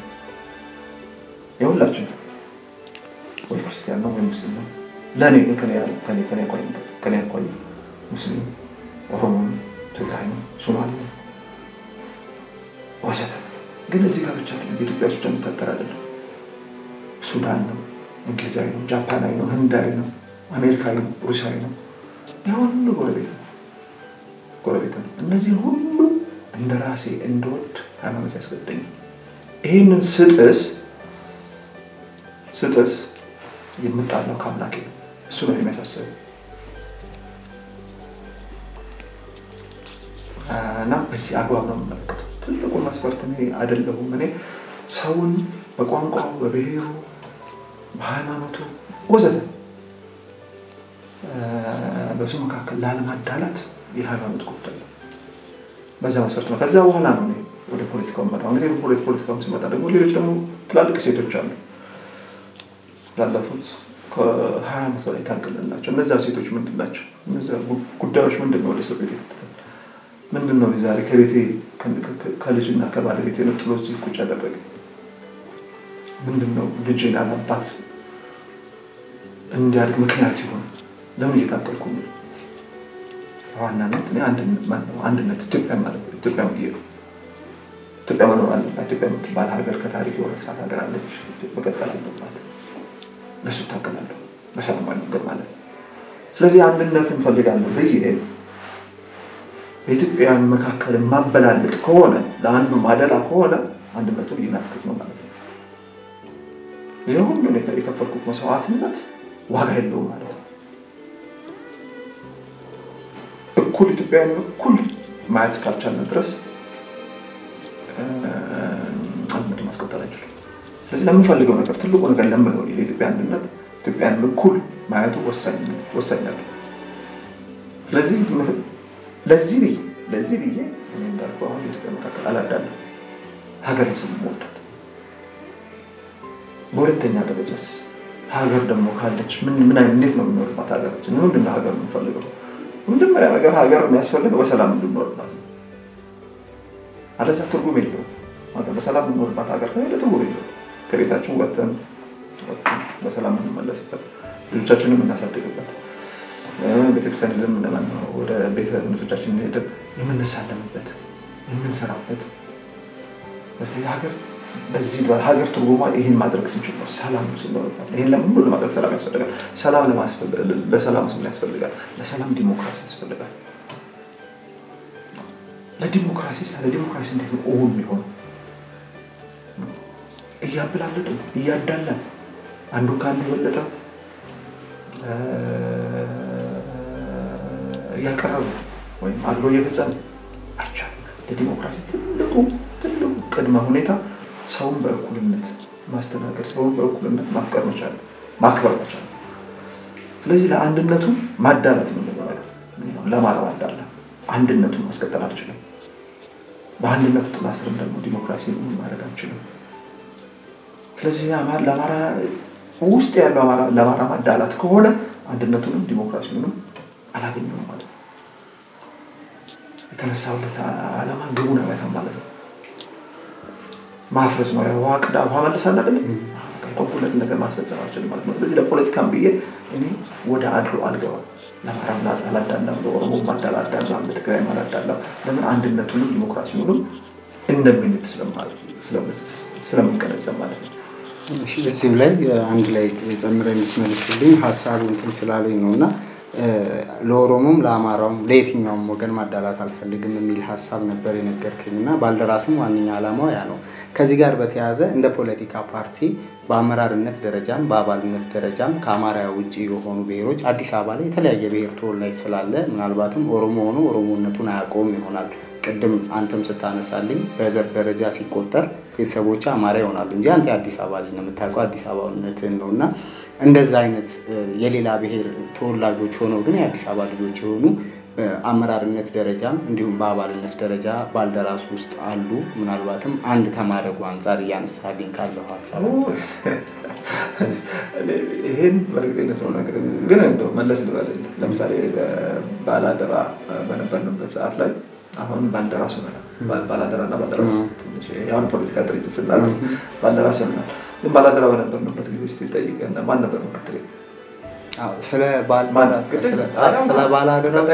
የሁላችን ወይ ክርስቲያን ነው ወይ ሙስሊም ነው። ለእኔ ግን ከኔ አኳያ ሙስሊም፣ ኦሮሞ፣ ትግራይ ሶማሌ ወዘተ። ግን እዚህ ጋር ብቻ በኢትዮጵያ ውስጥ የሚታጠር አይደለም። ሱዳን ነው፣ እንግሊዛዊ ነው፣ ጃፓናዊ ነው፣ ህንዳዊ ነው፣ አሜሪካዊ ነው፣ ሩሲያዊ ነው። የሁሉ ጎረቤት ነው ጎረቤት ነው። እነዚህን ሁሉ እንደ ራሴ እንደወድ ሃይማኖት ያስገድደኛል። ይህንን ስጥስ ስጥስ የምጣለው ከአምላኬ ነው። እሱ ነው የሚያሳስበው እና በዚህ አግባብ ነው የምመለከተው። ትልቁ መስፈርት እኔ አይደለሁም። እኔ ሰውን በቋንቋው፣ በብሔሩ፣ በሃይማኖቱ ወዘተ በሱ መካከል ላለማዳላት የሃይማኖት ጉዳይ ነው። በዛ መስፈርት ነው። ከዛ በኋላ ነው ወደ ፖለቲካው መጣው። እንግዲህ ፖለቲካው ሲመጣ ደግሞ ሌሎች ደግሞ ትላልቅ ሴቶች አሉ ላለፉት ከሀያ ዓመት በላይ ታገልላቸው። እነዛ ሴቶች ምንድን ናቸው? እነዛ ጉዳዮች ምንድን ነው? ወደ እስር ቤት የከተተ ምንድን ነው? ዛሬ ከቤቴ ከልጅና ከባለቤቴ ነጥሎ እዚህ ቁጭ ያደረገ ምንድን ነው? ልጅን ያላባት እንዲያድግ ምክንያት ይሆን? ለምን እየታገልኩ ነው? በዋናነት አንድነት ኢትዮጵያ ማለት ኢትዮጵያ ብዬ ነው። ኢትዮጵያ መኖር አለባት። ኢትዮጵያ የምትባል ሀገር ከታሪክ የወረሳት ሀገር አለች። መቀጠል አለባት። ለሱ ታገላለሁ በሰላማዊ መንገድ ማለት ነው። ስለዚህ አንድነት እንፈልጋለሁ ብዬ በኢትዮጵያውያን መካከል የማበላልጥ ከሆነ ለአንዱ ማደላ ከሆነ አንድነቱን እየናፍኩት ነው ማለት ነው። ይህ ሁሉን የከፈልኩት መስዋዕትነት ዋጋ የለውም ማለት ነው። እኩል ኢትዮጵያውያን እኩል ማየት እስካልቻልን ድረስ ስለዚህ ለምንፈልገው ነገር ትልቁ ነገር ለምለው የኢትዮጵያ አንድነት ኢትዮጵያን እኩል ማየቱ ወሳኝ ስለዚህ ለዚህ ብዬ ለዚህ ብዬ እንዳልኩ አሁን የኢትዮጵያ መካከል አላዳለም ሀገር ስም መወዳት። በሁለተኛ ደረጃስ ሀገር ደግሞ ካለች ምን እንዴት ነው የምንኖርባት ሀገራችን? ምንድን ነው ሀገር የምንፈልገው? መጀመሪያ ነገር ሀገር የሚያስፈልገው በሰላም እንድንኖርባት ነው። አለዛ ትርጉም የለውም። በሰላም የምንኖርባት ሀገር ከሌለ ትርጉም የለውም። ከቤታችን ወጥተን በሰላም የምንመለስበት ልጆቻችንን የምናሳድግበት ቤተክርስቲያን ሄደን ወደ ቤተ እምነቶቻችን ሄደን የምንሳለምበት የምንሰራበት ሀገር በዚህ ሀገር ትርጉማ ይህን ማድረግ ስንችል ነው። ሰላም ስንኖርባት ይህን ለምን ለማድረግ ሰላም ያስፈልጋል። ሰላም ለሰላም ምን ያስፈልጋል? ለሰላም ዲሞክራሲ ያስፈልጋል። ለዲሞክራሲ ለዲሞክራሲ እንዴት ነው እውን የሚሆነው? እያበላለጥን እያዳለን አንዱ ከአንዱ የበለጠ እያቀረቡ ወይም አድሎ እየፈጸመ አይቻልም። ለዲሞክራሲ ትልቁ ትልቁ ቅድመ ሁኔታ ሰውን በእኩልነት ማስተናገድ፣ ሰውን በእኩልነት ማፍቀር መቻል፣ ማክበር መቻል። ስለዚህ ለአንድነቱ ማዳላት የምንለው ነገር ማዳላ አንድነቱን ማስቀጠል አልችልም። በአንድነቱ ጥላ ስርም ደግሞ ዲሞክራሲ ማድረግ አንችልም። ስለዚህ ለአማራ ውስጥ ያለው ለአማራ ማዳላት ከሆነ አንድነቱንም ዲሞክራሲውንም አላገኘውም ማለት ነው። የተነሳውለት ዓላማ ግቡን አይመታም ማለት ነው። ማፍረስ ነው። ውሃ ቅዳ ውሃ መለስ አናገኝ ሁለት ነገር ማስፈጸም አልችልም ማለት ነው። ስለዚህ ለፖለቲካም ብዬ እኔ ወደ አድሮ አልገባም። ለአማራም አላዳላም፣ ለኦሮሞም አላዳላም፣ ለትግራይም አላዳላም። ለምን አንድነቱንም ዲሞክራሲውንም እንደምንል ስለምንገነዘብ ማለት ነው። እዚሁ ላይ አንድ ላይ ጨምረ የምትመልስልኝ ሀሳቡ እንትን ስላለኝ ነው እና ለኦሮሞም ለአማራውም ለየትኛውም ወገን ማዳላት አልፈልግም የሚል ሀሳብ ነበር የነገርከኝ እና ባልደራስም ዋነኛ ዓላማው ያ ነው። ከዚህ ጋር በተያያዘ እንደ ፖለቲካ ፓርቲ በአመራርነት ደረጃም በአባልነት ደረጃም ከአማራ ውጭ የሆኑ ብሔሮች አዲስ አበባ ላይ የተለያየ ብሔር ተወላጅ ስላለ ምናልባትም ኦሮሞ ሆኖ ኦሮሞነቱን አያውቀውም ይሆናል። ቅድም አንተም ስታነሳልኝ በዘር ደረጃ ሲቆጠር ቤተሰቦች አማራ ይሆናሉ እንጂ አንተ የአዲስ አበባ ልጅ ነው የምታውቀው አዲስ አበባነትን ነው እና እንደዛ አይነት የሌላ ብሔር ተወላጆች ሆነው ግን የአዲስ አበባ ልጆች የሆኑ በአመራርነት ደረጃም እንዲሁም በአባልነት ደረጃ ባልደራስ ውስጥ አሉ። ምናልባትም አንድ ከማድረጉ አንጻር እያነሳልኝ ካለው ሀሳብ ይሄን በእርግጠኝነት ነው ነገር ግን እንደው መለስ ልበል። ለምሳሌ ባላደራ በነበርንበት ሰዓት ላይ አሁን ባልደራስ ሆነናል። ባላደራ እና ባልደራስ አሁን ፖለቲካ ድርጅት ስናል ባልደራስ ሆነናል። ግን ባላደራ በነበርንበት ጊዜ ስ ጠይቀ ማን ነበር ምክትል ስለ ባላደራው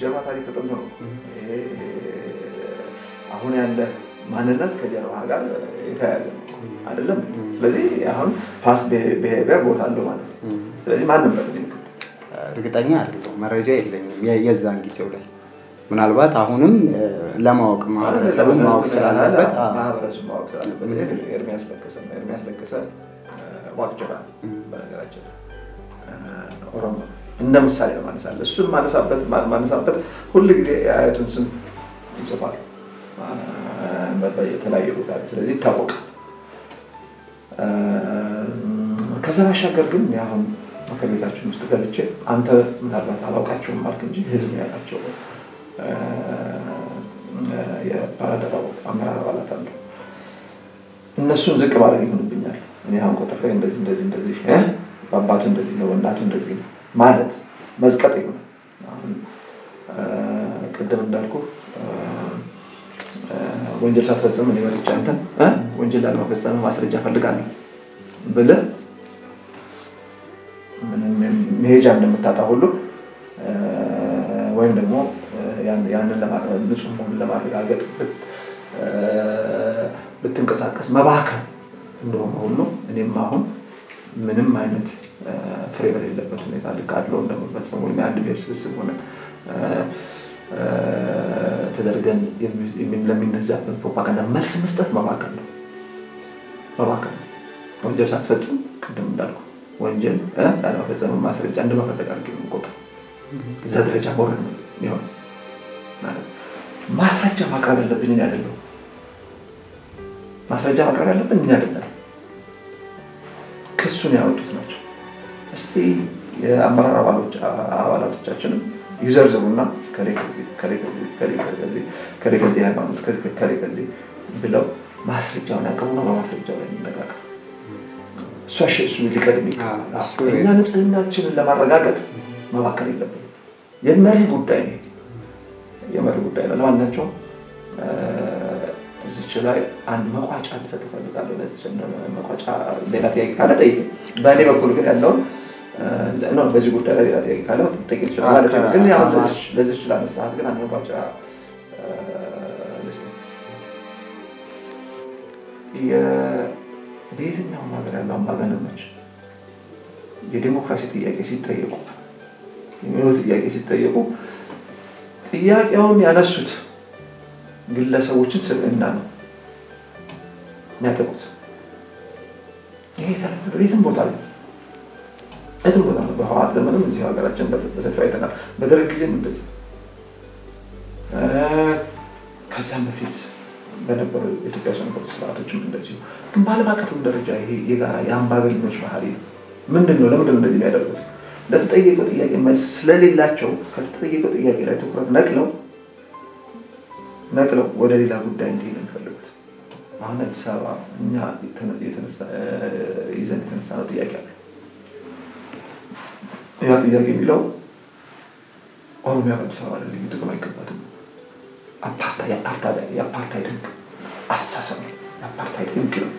ጀርባ ታሪክ ተጠንቶ ነው አሁን ያለ ማንነት ከጀርባ ጋር የተያያዘ ነው አይደለም። ስለዚህ አሁን ፓስ ብሄቪየር ቦታ አለው ማለት ነው። ስለዚህ ማን ነበር እርግጠኛ አይደለሁም፣ መረጃ የለኝም የዛን ጊዜው ላይ። ምናልባት አሁንም ለማወቅ ማህበረሰቡን ማወቅ ስላለበት ማህበረሰቡ ማወቅ ስላለበት ኤርሚያስ ለገሰ ኤርሚያስ ለገሰ ዋቅጅራ በነገራችን ኦሮሞ እንደ ምሳሌ ነው ማነሳለ እሱን ማነሳበት ማነሳበት ሁል ጊዜ የአያቱን ስም ይጽፋል። የተለያየ ቦታ ስለዚህ ይታወቃል። ከዛ ባሻገር ግን አሁን ምክር ቤታችን ውስጥ ገብቼ አንተ ምናልባት አላውቃቸውም ማልክ እንጂ ህዝብ ያላቸው የባለደራው አመራር አባላት አሉ። እነሱን ዝቅ ማድረግ ይሆንብኛል። እኔ አሁን ላይ እንደዚህ እንደዚህ እንደዚህ በአባቱ እንደዚህ ነው በእናቱ እንደዚህ ነው ማለት መዝቀጥ ይሆናል። ቅድም እንዳልኩ ወንጀል ሳትፈጽም እኔ መጥቼ አንተን ወንጀል ላለመፈጸም ማስረጃ ፈልጋለሁ ብለህ መሄጃ እንደምታጣ ሁሉ ወይም ደግሞ ያንን ንጹህ መሆኑን ለማረጋገጥ ብትንቀሳቀስ መባከን እንደሆነ ሁሉ እኔም አሁን ምንም አይነት ፍሬ በሌለበት ሁኔታ ልክ አድሎ እንደመፈጸም ወይም የአንድ ብሔር ስብስብ ሆነ ተደርገን ለሚነዛብን ፕሮፓጋንዳ መልስ መስጠት መባከን ነው። መባከን ነው። ወንጀል ሳትፈጽም ቅድም እንዳልኩ ወንጀል ላለመፈጸም ማስረጃ እንደመፈለግ አድርጌ ነው የምቆጥረው። እዛ ደረጃ መውረድ ነው ማስረጃ ማቅረብ ያለብኝ እኔ አይደለሁም። ማስረጃ ማቅረብ ያለብን እኛ አይደለም፣ ክሱን ያወጡት ናቸው። እስቲ የአመራር አባላቶቻችንም ይዘርዝሩና ከሌ ከዚህ ሃይማኖት ከሌ ከዚህ ብለው ማስረጃውን ያቀርቡና በማስረጃው ላይ እንነጋገር። እሱ እሱ ሊቀድም እኛ ንጽህናችንን ለማረጋገጥ መባከል የለብንም። የመሪ ጉዳይ ነው የመሪ ጉዳይ ነው። ለማናቸውም እዚች ላይ አንድ መቋጫ ልሰጥ እፈልጋለሁ። ለዚች መቋጫ ሌላ ጥያቄ ካለ ጠይቅ። በእኔ በኩል ግን ያለውን በዚህ ጉዳይ ላይ ሌላ ጥያቄ ካለ ጠይቅ ይችላል። ግን ለዚች ላነሳት ግን አንድ መቋጫ በየትኛውም ሀገር ያሉ አምባገነኖች የዲሞክራሲ ጥያቄ ሲጠየቁ የሚሆኑ ጥያቄ ሲጠየቁ ጥያቄውን ያነሱት ግለሰቦችን ስብዕና ነው የሚያጠቁት። ይሄ የተለመደ የትም ቦታ የትም ቦታ ነው። በህወሓት ዘመንም እዚሁ ሀገራችን በሰፊ አይተናል። በደርግ ጊዜም እንደዚህ ከዛም በፊት በነበሩ የኢትዮጵያ ውስጥ ስርዓቶችም እንደዚሁ። ግን በዓለም አቀፍም ደረጃ ይሄ የጋራ የአምባገነኖች ባህሪ ነው። ምንድን ነው? ለምንድን ነው እንደዚህ የሚያደርጉት? ለተጠየቀው ጥያቄ መልስ ስለሌላቸው ከተጠየቀው ጥያቄ ላይ ትኩረት ነቅለው ነቅለው ወደ ሌላ ጉዳይ እንዲሄድ የሚፈልጉት አሁን አዲስ አበባ እኛ ይዘን የተነሳ ነው ጥያቄ አለ። ያ ጥያቄ የሚለው ኦሮሚያ በአዲስ አበባ ላይ ልዩ ጥቅም አይገባትም። የአፓርታይድ ህግ አስተሳሰብ የአፓርታይድ ህግ ነው።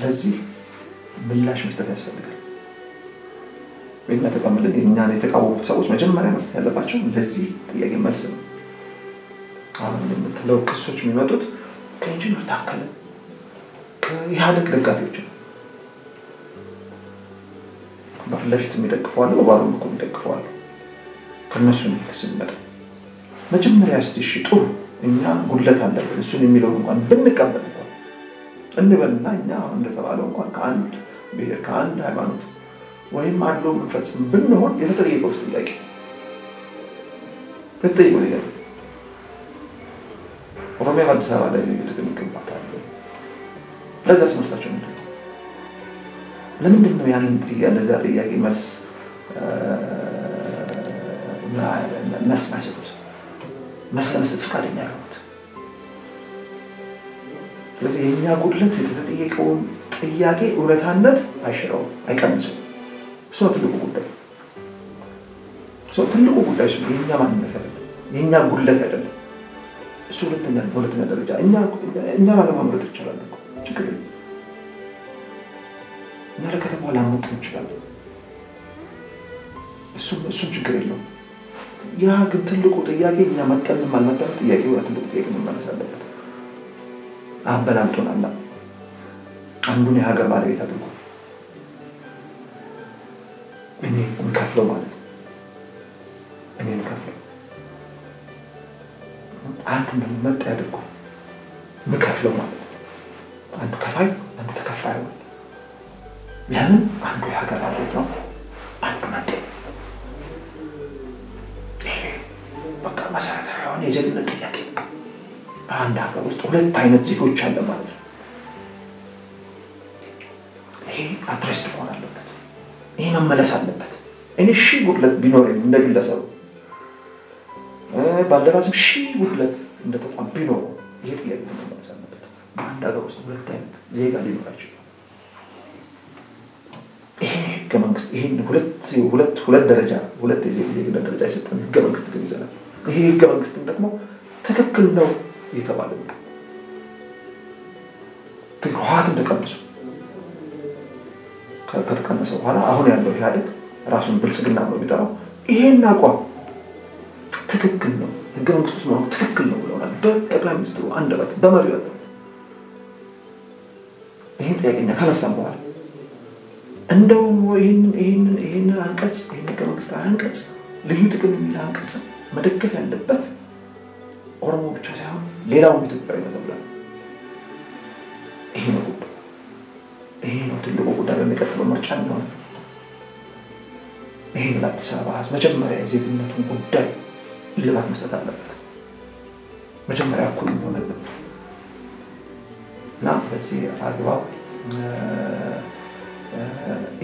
ለዚህ ምላሽ መስጠት ያስፈልጋል። በኛ ተቀምልን የእኛን የተቃወሙት ሰዎች መጀመሪያ መስጠት ያለባቸው ለዚህ ጥያቄ መልስ ነው። አሁን የምትለው ክሶች የሚመጡት ከኢንጂነር ታከለ ከኢህአዴግ ደጋፊዎች ነው። በፊት ለፊት የሚደግፈዋለ፣ በባሩ በኩል የሚደግፈዋለ። ከእነሱ የሚመጣ። መጀመሪያ እሺ ጥሩ እኛ ጉድለት አለብን እሱን የሚለውን እንኳን ብንቀበል እንኳን እንበልና እኛ እንደተባለው እንኳን ከአንድ ብሔር ከአንድ ሃይማኖት ወይም አድሎ የምንፈጽም ብንሆን የተጠየቀው ውስጥ ጥያቄ የተጠየቀው ጥያቄ ኦሮሚያ በአዲስ አበባ ላይ ልዩ ጥቅም ይገባታል። ለዛስ መልሳቸው ምንድን? ለምንድን ነው ያንን ለዛ ጥያቄ መልስ መልስ ማይሰጡት? መልስ ለመስጠት ፈቃደኛ ያልሆኑት? ስለዚህ የእኛ ጉድለት የተጠየቀውን ጥያቄ እውነታነት አይሽረውም፣ አይቀንስም። እሱ ትልቁ ጉዳይ። ትልቁ ጉዳይ እሱ የእኛ ማንነት አይደለም፣ የእኛ ጉድለት አይደለም። እሱ ሁለተኛ በሁለተኛ ደረጃ እኛ ላለማምረት ይቻላል፣ ችግር እኛ ለከተማ ላመጥ እንችላለን፣ እሱም ችግር የለውም። ያ ግን ትልቁ ጥያቄ እኛ መጠንም አልመጠንም ጥያቄ ትልቁ ጥያቄ መመለስ አለበት። አበላልጦናል። አንዱን የሀገር ባለቤት አድርጎ እኔ የምከፍለው ማለት እኔ የምከፍለው አንዱን ደግሞ መጤ አድርጎ የምከፍለው ማለት አንዱ ከፋይ፣ አንዱ ተከፋይ ለምን? አንዱ የሀገር ባለቤት ነው፣ መሰረታዊ የሆነ የዜግነት ጥያቄ በአንድ ሀገር ውስጥ ሁለት አይነት ዜጎች አለ ማለት ነው። ይሄ አድሬስድ መሆን አለበት። ይሄ መመለስ አለበት። እኔ ሺህ ጉድለት ቢኖረኝ እንደ ግለሰቡ ባልደራስም ሺህ ጉድለት እንደ ተቋም ቢኖረው ይሄ ጥያቄ መመለስ አለበት። በአንድ ሀገር ውስጥ ሁለት አይነት ዜጋ ሊኖራቸው ይሄ ህገ መንግስት ይሄን ሁለት ሁለት ደረጃ ሁለት የዜግነት ደረጃ የሰጠን ህገ መንግስት ግን ይዘናል። ይሄ ህገ መንግስትም ደግሞ ትክክል ነው የተባለ ህወሓትም ተቀንሱ ከተቀነሰ በኋላ አሁን ያለው ኢህአዴግ ራሱን ብልጽግና ነው የሚጠራው። ይሄን አቋም ትክክል ነው ህገ መንግስት ውስጥ መሆኑ ትክክል ነው ብለውናል። በጠቅላይ ሚኒስትሩ አንደበት በመሪው ያለው ይህን ጥያቄኛ ከነሳም በኋላ እንደውም ይህንን አንቀጽ ይህን ህገ መንግስት አንቀጽ ልዩ ጥቅም የሚል አንቀጽ መደገፍ ያለበት ኦሮሞ ብቻ ሳይሆን ሌላውም ኢትዮጵያዊ ነው ተብሏል። ይሄ ነው ይሄ ነው ትልቁ ጉዳይ። በሚቀጥለው ምርጫ የሚሆን ይሄ ለአዲስ አበባ ህዝብ መጀመሪያ የዜግነቱን ጉዳይ እልባት መስጠት አለበት። መጀመሪያ እኩል የሚሆን አለበት እና በዚህ አግባብ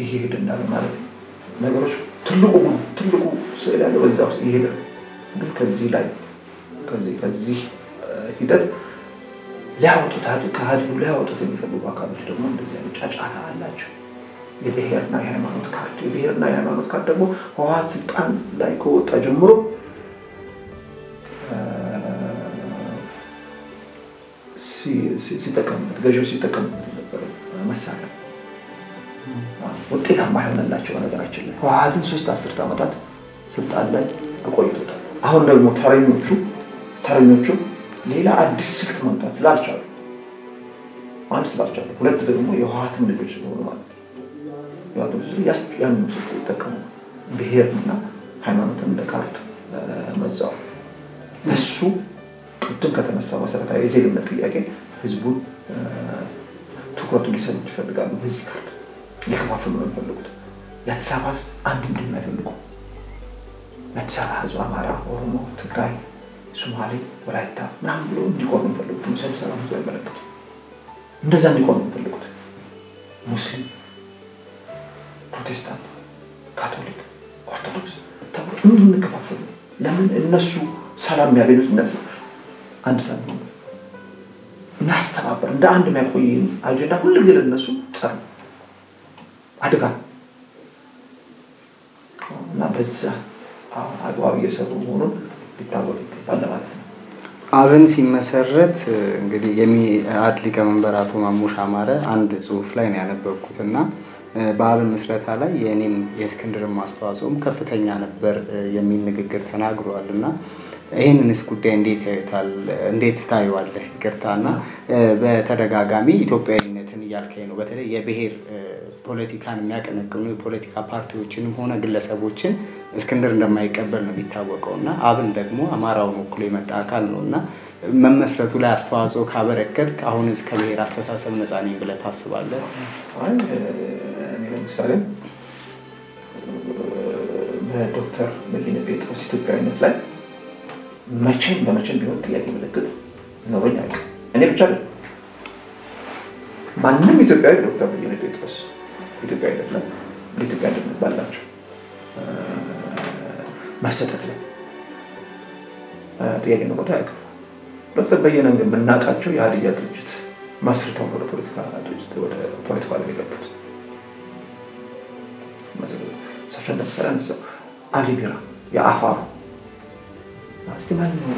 እየሄደ እንዳለ ማለት ነገሮች ትልቁ ትልቁ ስዕል ያለው በዛ ውስጥ እየሄደ ግን ከዚህ ላይ ከዚህ ሂደት ሊያወጡት ከሀዲዱ ሊያወጡት የሚፈልጉ አካሎች ደግሞ እንደዚህ አይነት ጫጫታ አላቸው። የብሔርና የሃይማኖት ካርድ የብሔርና የሃይማኖት ካርድ ደግሞ ህወሓት ስልጣን ላይ ከወጣ ጀምሮ ሲጠቀምበት ገዢዎች ሲጠቀምበት የነበረ መሳሪያ ውጤታማ የሆነላቸው በነገራችን ላይ ህወሓትን ሶስት አስርት ዓመታት ስልጣን ላይ አቆይቶታል። አሁን ደግሞ ተረኞቹ ተረኞቹ ሌላ አዲስ ስልት መምጣት ስላልቻሉ አንድ ስላልቻሉ፣ ሁለት ደግሞ የህወሓትም ልጆች ስለሆኑ ማለት ነው ያንን ስልት ይጠቀሙ ብሔርና ሃይማኖትን እንደ ካርድ መዛው እሱ ቅድም ከተነሳ መሰረታዊ የዜግነት ጥያቄ ህዝቡን ትኩረቱ ሊሰሙት ይፈልጋሉ። በዚህ ካርድ ሊከፋፍሉ ነው የሚፈልጉት። የአዲስ አበባ ህዝብ አንድ እንዲሆን አይፈልጉም። አበባ ህዝብ አማራ፣ ኦሮሞ፣ ትግራይ፣ ሶማሌ፣ ወላይታ ምናምን ብሎ እንዲቆም የሚፈልጉት። አዲስ አበባ ህዝብ አይመለከቱ እንደዛ እንዲቆም የሚፈልጉት። ሙስሊም፣ ፕሮቴስታንት፣ ካቶሊክ፣ ኦርቶዶክስ ተብሎ እንድንከፋፈሉ ለምን እነሱ ሰላም የሚያገኙት እነዚህ አንድ ሰ የሚያስተባበር እንደ አንድ የሚያቆይን አጀንዳ ሁሉ ጊዜ ለነሱ ጸር አድጋ እና በዛ አግባብ እየሰሩ መሆኑን ሊታወቅ ይገባል ለማለት ነው። አብን ሲመሰረት እንግዲህ የሚአድ ሊቀመንበር አቶ ማሙሽ አማረ አንድ ጽሁፍ ላይ ነው ያነበብኩት እና በአብን ምስረታ ላይ የእኔም የእስክንድርም አስተዋጽኦም ከፍተኛ ነበር የሚል ንግግር ተናግረዋል እና ይህንንስ ጉዳይ እንዴት ያዩታል? እንዴት ታየዋለህ? ይቅርታ እና በተደጋጋሚ ኢትዮጵያዊነትን እያልከኝ ነው። በተለይ የብሔር ፖለቲካን የሚያቀነቅኑ የፖለቲካ ፓርቲዎችንም ሆነ ግለሰቦችን እስክንድር እንደማይቀበል ነው የሚታወቀው እና አብን ደግሞ አማራውን ወክሎ የመጣ አካል ነው እና መመስረቱ ላይ አስተዋጽኦ ካበረከት አሁን እስከ ብሔር አስተሳሰብ ነፃ ነኝ ብለህ ታስባለህ? ለምሳሌ በዶክተር በየነ ጴጥሮስ ኢትዮጵያዊነት ላይ መቼም በመቼም ቢሆን ጥያቄ ምልክት ኖሮኝ አያውቅም። እኔ ብቻ አይደለም። ማንም ኢትዮጵያዊ ዶክተር በየነ ጴጥሮስ። ኢትዮጵያዊነት ላይ በኢትዮጵያ አንድነት ባላቸው መሰጠት ላይ ጥያቄ ኖሮት አያውቅም። ዶክተር በየነ ግን ብናውቃቸው የሀዲያ ድርጅት መስርተው ወደ ፖለቲካ ድርጅት ወደ ፖለቲካ ዓለም የገቡት። እሳቸው እንደምሳሌ አነሳው አሊ ቢራ የአፋሩ እስቲ ማን ነው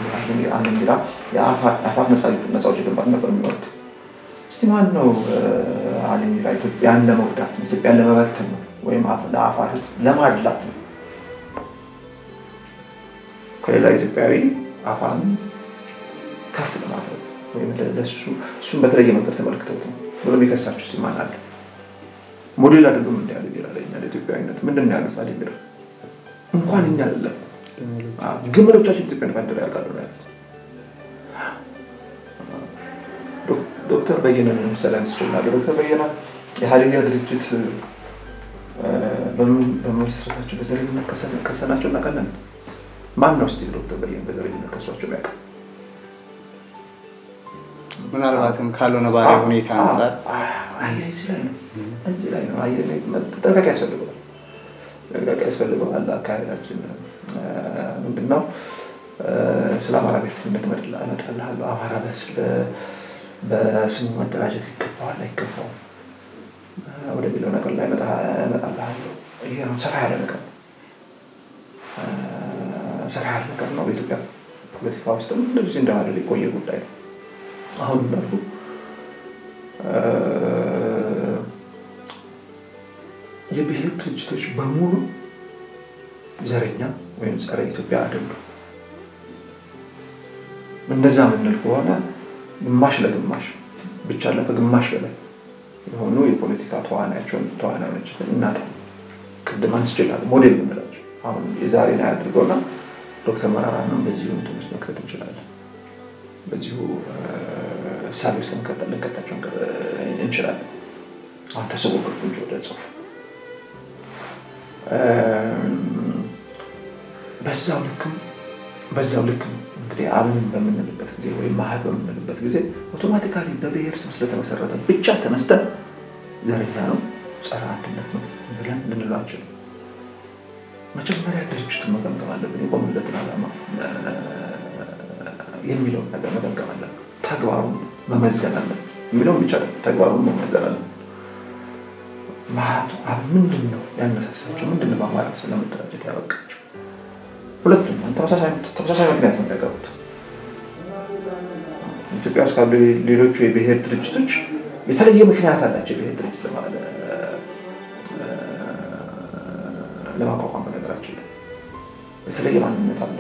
አሊ ቢራ የአፋር ነፃ አውጪ ግንባር ነበር የሚወሩት። እስቲ ማን ነው ኢትዮጵያን ለመጉዳት ነው ኢትዮጵያን ለመበተን ነው ወይም ለአፋር ሕዝብ ለማድላት ነው ከሌላ ኢትዮጵያዊ አፋን ከፍ ለማድረግ ወይም ለሱ እሱም በተለየ መንገድ ተመልክተውት ነው ብሎ የሚከሳቸው እስቲ ማን አለ? ሞዴል አይደሉም እንዲ አሊ ቢራ ለኛ ለኢትዮጵያዊነት ምንድን ያሉት? ቢራ እንኳን እኛ አይደለም ግመሎቻችን ኢትዮጵያን ባንዲራ ያውቃሉ ነው ያሉት። ዶክተር በየነ ለምሳሌ አንስችላለሁ። ዶክተር በየነ የሀዲያ ድርጅት በመመስረታቸው በዘረኝነት ከሰናቸው እናውቃለን። ማን ነው እስኪ ዶክተር በየነ በዘረኝነት ከሷቸው ያውቃል? ምናልባትም ካልሆነ ባሪያ ሁኔታ አንጻር እዚህ ላይ ነው እዚህ ላይ ነው ጥንቃቄ ያስፈልገዋል። ጥንቃቄ ያስፈልገዋል። አካሄዳችን ምንድነው? ስለ አማራ ብሔርተኝነት እመጣልሃለሁ። አማራ በስሙ መደራጀት ይገባዋል አይገባውም ወደሚለው ነገር ላይ እመጣልሃለሁ። ይሄ ሰፋ ያለ ነገር ነው። ሰፋ ያለ ነገር ነው። በኢትዮጵያ ፖለቲካ ውስጥም እንደዚህ እንደማለ የቆየ ጉዳይ ነው። አሁን እንዳልኩ የብሔር ድርጅቶች በሙሉ ዘረኛ ወይም ጸረ ኢትዮጵያ አይደሉም። እንደዛ የምንል ከሆነ ግማሽ ለግማሽ ብቻ ለ ከግማሽ በላይ የሆኑ የፖለቲካ ተዋናያቸውን ተዋናዮችን እናጣ ቅድም አንስችላል ሞዴል የምንላቸው አሁን የዛሬን አያድርገውና ዶክተር መራራንም በዚሁ እንትን መክተት እንችላለን። በዚሁ እሳቤ ውስጥ ልንከታቸው እንችላለን። አሁን ተስቦ ወደ ጽሁፍ በዛው ልክም በዛው ልክም እንግዲህ አብን በምንልበት ጊዜ ወይም ማህል በምንልበት ጊዜ አውቶማቲካሊ በብሔር ስም ስለተመሰረተ ብቻ ተነስተን ዘረኛ ነው፣ ጸረ አንድነት ነው ብለን ልንለው አንችልም። መጀመሪያ ድርጅቱን መገምገም አለብን። የቆምለትን ዓላማ የሚለውን ነገር መገምገም አለብን። ተግባሩን መመዘን አለብን። የሚለውን ብቻ ተግባሩን መመዘን አለብን። ማቱ ምንድን ነው ያነሳሳቸው? ምንድን ነው በአማራ ስለመደራጀት ያበቃቸው? ሁለቱም ተመሳሳይ ምክንያት ነው የሚያቀርቡት። ኢትዮጵያ ውስጥ ካሉ ሌሎቹ የብሔር ድርጅቶች የተለየ ምክንያት አላቸው። የብሔር ድርጅት ለማቋቋም በነገራችን ላይ የተለየ ማንነት አለ።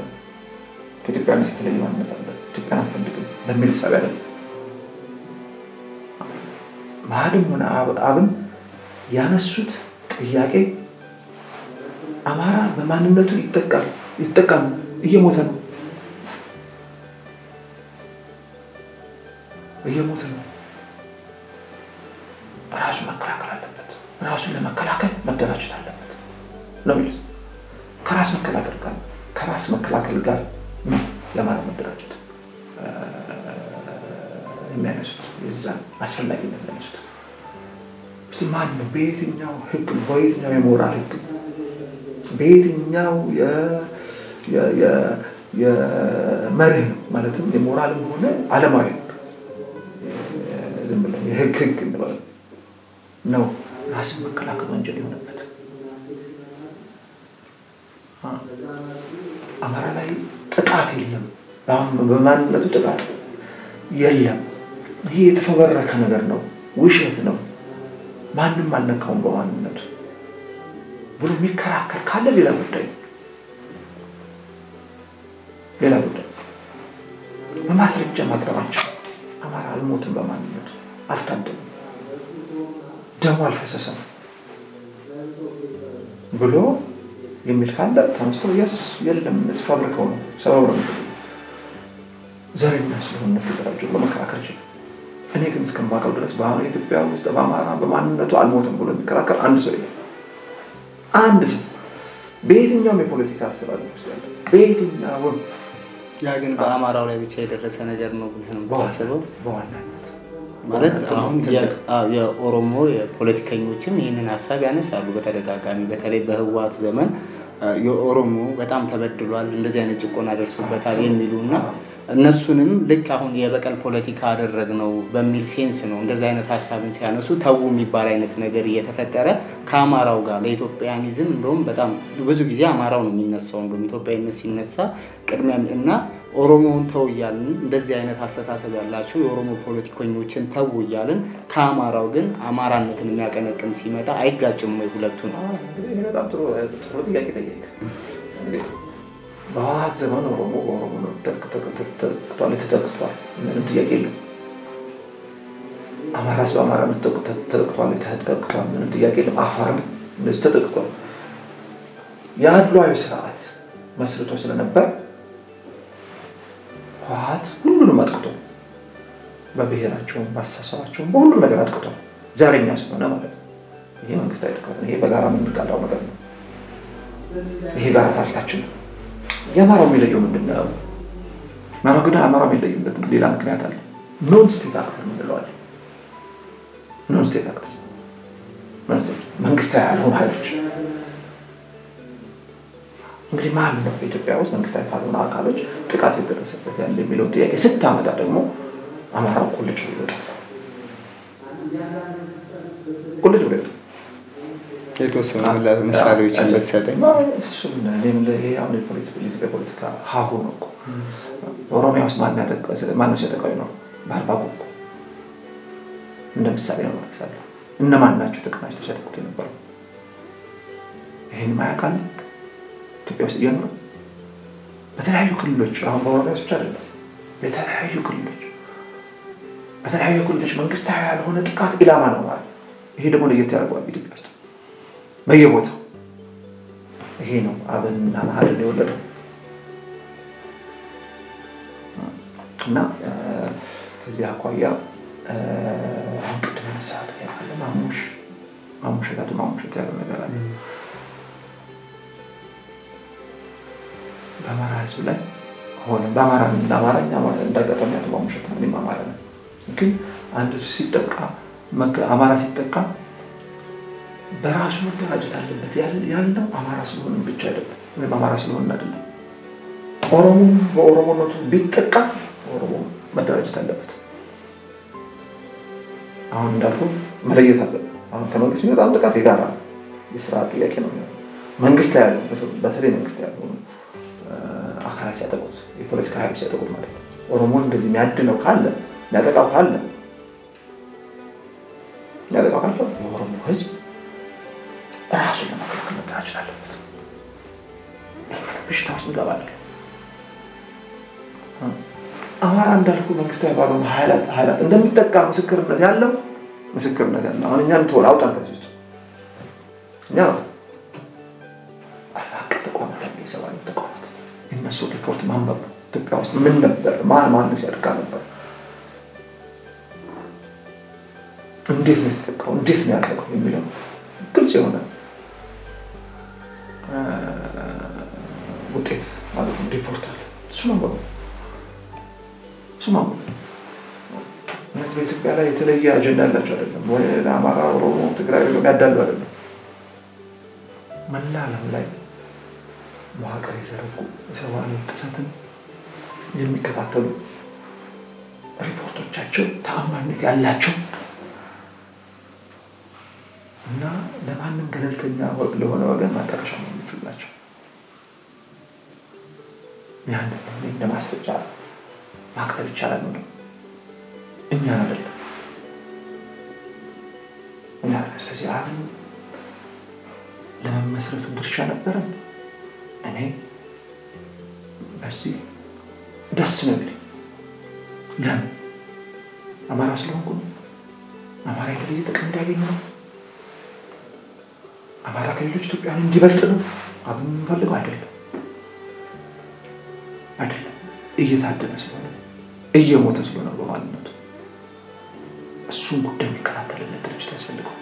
ከኢትዮጵያነት የተለየ ማንነት አለ። ኢትዮጵያን አንፈልግም በሚል ሳቢ አለ። ማህድም ሆነ አብን ያነሱት ጥያቄ አማራ በማንነቱ ይጠቃል ይጠቃል፣ እየሞተ ነው እየሞተ ነው። ራሱን መከላከል አለበት። ራሱን ለመከላከል መደራጀት አለበት ነው የሚሉት። ከራስ መከላከል ጋር ከራስ መከላከል ጋር ነው የአማራ መደራጀት የሚያነሱት የዛን አስፈላጊነት የሚያነሱት። እስቲ ማን ነው በየትኛው ህግ በየትኛው የሞራል ህግ በየትኛው የመርህ ነው ማለትም የሞራልም ሆነ ዓለማዊ ዝም ብለን የህግ ህግ እንበለው ነው። ራስን መከላከል ወንጀል የሆነበት አማራ ላይ ጥቃት የለም። በማንነቱ ጥቃት የለም። ይህ የተፈበረከ ነገር ነው፣ ውሸት ነው፣ ማንም አልነካውም በማንነቱ ብሎ የሚከራከር ካለ ሌላ ጉዳይ ሌላ ጉዳይ በማስረጃ ማቅረባቸው አማራ አልሞትም፣ በማንነቱ አልታደለም፣ ደሙ አልፈሰሰም ብሎ የሚል ካለ ተነስቶ የስ የለም ፋብሪካው ነው ሰበብ ዘረኛ ስለሆነ ተደራጀ ብሎ መከራከር ይችላል። እኔ ግን እስከማውቀው ድረስ በኢትዮጵያ ውስጥ በአማራ በማንነቱ አልሞትም ብሎ የሚከራከር አንድ ሰው የለም። አንድ ሰው በየትኛውም የፖለቲካ አሰራር ውስጥ ያለ በየትኛውም ያ ግን በአማራው ላይ ብቻ የደረሰ ነገር ነው ብለህ ነው የምታስበው? በዋናነት። ማለት አሁን የኦሮሞ የፖለቲከኞችም ይህንን ሀሳብ ያነሳሉ በተደጋጋሚ። በተለይ በህወሓት ዘመን የኦሮሞ በጣም ተበድሏል፣ እንደዚህ አይነት ጭቆና ደርሶበታል የሚሉ እና እነሱንም ልክ አሁን የበቀል ፖለቲካ አደረግነው በሚል ሴንስ ነው እንደዚህ አይነት ሀሳብን ሲያነሱ ተዉ የሚባል አይነት ነገር እየተፈጠረ ከአማራው ጋር ለኢትዮጵያኒዝም እንደውም በጣም ብዙ ጊዜ አማራው ነው የሚነሳው። እንደውም ኢትዮጵያዊነት ሲነሳ ቅድሚያ እና ኦሮሞውን ተው እያልን እንደዚህ አይነት አስተሳሰብ ያላቸው የኦሮሞ ፖለቲከኞችን ተው እያልን ከአማራው ግን አማራነትን የሚያቀነቅን ሲመጣ አይጋጭም ወይ ሁለቱን? በጣም ጥሩ ጥያቄ ጠየቅ። በህወሓት ዘመን ኦሮሞ በኦሮሞ ተጠቅቷል፣ ተጠቅቷል። ምንም ጥያቄ የለም። አማራስ በአማራነት ተጠቅቷል፣ ተጠቅቷል። ምንም ጥያቄ የለም። አፋርም እንደዚህ ተጠቅቷል። የአድሏዊ ስርዓት መስርቶ ስለነበር ህወሓት ሁሉንም አጥቅቶ በብሔራቸውም በአስተሳሰባቸውም በሁሉም ነገር አጥቅቶ ዘረኛ ስለሆነ ማለት ነው። ይሄ መንግስታዊ ጥቃት ይሄ በጋራ የምንጋራው ነገር ነው። ይሄ ጋራ ታሪካችን ነው። የአማራው የሚለየው ምንድን ነው? አማራው ግን አማራው የሚለይበት ሌላ ምክንያት አለ። non state actor እንለዋለን። non state actor መንግስታዊ ያልሆኑ ኃይሎች እንግዲህ ማን ነው በኢትዮጵያ ውስጥ መንግስታዊ ካልሆነ አካሎች ጥቃት የደረሰበት ያለ የሚለውን ጥያቄ ስታመጣ ደግሞ አማራው ቁልጭ ብሎ ይወጣል። ቁልጭ ብሎ ይወጣል። የተወሰኑ ምሳሌዎችን በተሰጠኝ አሁን የኢትዮጵያ ፖለቲካ ሀሁ ነው እኮ። ኦሮሚያ ውስጥ ማነው ሲያጠቃው ነው? በአርባጉ እኮ። እንደ ምሳሌ ነው ማለትሳለሁ። እነማን ናቸው ጥቅማቸው ሲያጠቁት የነበረው? ይህን ማያውቃል ኢትዮጵያ ውስጥ እየኖረ በተለያዩ ክልሎች አሁን በኦሮሚያ ውስጥ አይደለም፣ የተለያዩ ክልሎች በተለያዩ ክልሎች መንግስታዊ ያልሆነ ጥቃት ኢላማ ነው ማለት። ይሄ ደግሞ ለየት ያደርገዋል ኢትዮጵያ ውስጥ በየቦታው። ይሄ ነው አብንና መሀልን የወለደው። እና ከዚህ አኳያ አሁን ቅድም ያነሳሁት ያለ ማሙሽ ማሙሸት ማሙሸት ያለው ነገር አለ። በአማራ ህዝብ ላይ ሆነ በአማራ አማርኛ እንዳጋጣሚ ያለ ማሙሸት ነው። ግን አንድ ሲጠቃ አማራ ሲጠቃ በራሱ መደራጀት አለበት ያልነው አማራ ስለሆነ ብቻ አይደለም፣ ወይም አማራ ስለሆነ አይደለም። ኦሮሞ በኦሮሞነቱ ቢጠቃ ኦሮሞ መደራጀት አለበት። አሁን እንዳልኩ መለየት አለበት። አሁን ከመንግስት የሚመጣውን ጥቃት የጋራ የስርዓት ጥያቄ ነው። መንግስት ያለው በተለይ መንግስት ያለው አካላት ሲያጠቁት፣ የፖለቲካ ኃይል ሲያጠቁት ማለት ነው። ኦሮሞን እንደዚህ የሚያድነው ካለ የሚያጠቃው ካለ የሚያጠቃው ካለ የኦሮሞ ህዝብ ራሱን ለመከላከል መደራጀት አለበት። በሽታ ውስጥ እንገባለን። አማራ እንዳልኩ መንግስታዊ ባልሆኑ ኃይላት እንደሚጠቃ ምስክርነት ያለው ምስክርነት ያለው አሁን እኛን ትሆን አውጣን ከዚህ ውስጥ እኛ አቀፍ ተቋማት ያለ የሰብአዊ ተቋማት የእነሱ ሪፖርት ማንበብ ኢትዮጵያ ውስጥ ምን ነበር? ማን ማን ሲያጠቃ ነበር? እንዴት ነው የተጠቃው? እንዴት ነው ያለቀው? የሚለው ግልጽ የሆነ ውጤት ማለት ነው ሪፖርት አለ። እሱ ማንበብ እሱ ማንበብ እነዚህ በኢትዮጵያ ላይ የተለየ አጀንዳ ያላቸው አይደለም። ለአማራ፣ ኦሮሞ፣ ትግራይ ያዳሉ አይደለም። መላ ዓለም ላይ መዋቅር የዘረጉ የሰብአዊ ጥሰትን የሚከታተሉ ሪፖርቶቻቸው ተአማኒነት ያላቸው እና ለማንም ገለልተኛ ለሆነ ወገን ማጣቀሻ ነው የሚችሉ ናቸው። ያን እንደ ማስረጃ ማቅረብ ይቻላል ነው እኛን አይደለም እኛ ስለዚህ አብን ለመመስረቱ ድርሻ ነበረን። እኔ በዚህ ደስ ነው የሚለኝ። ለምን አማራ ስለሆንኩ አማራ የተለየ ጥቅም እንዲያገኝ ነው። አማራ ከሌሎች ኢትዮጵያን እንዲበልጥ ነው አብን የምንፈልገው አይደለም፣ አይደለም። እየታደነ ስለሆነ እየሞተ ስለሆነ በማንነቱ እሱን ጉዳይ የሚከታተልለት ድርጅት ያስፈልገዋል።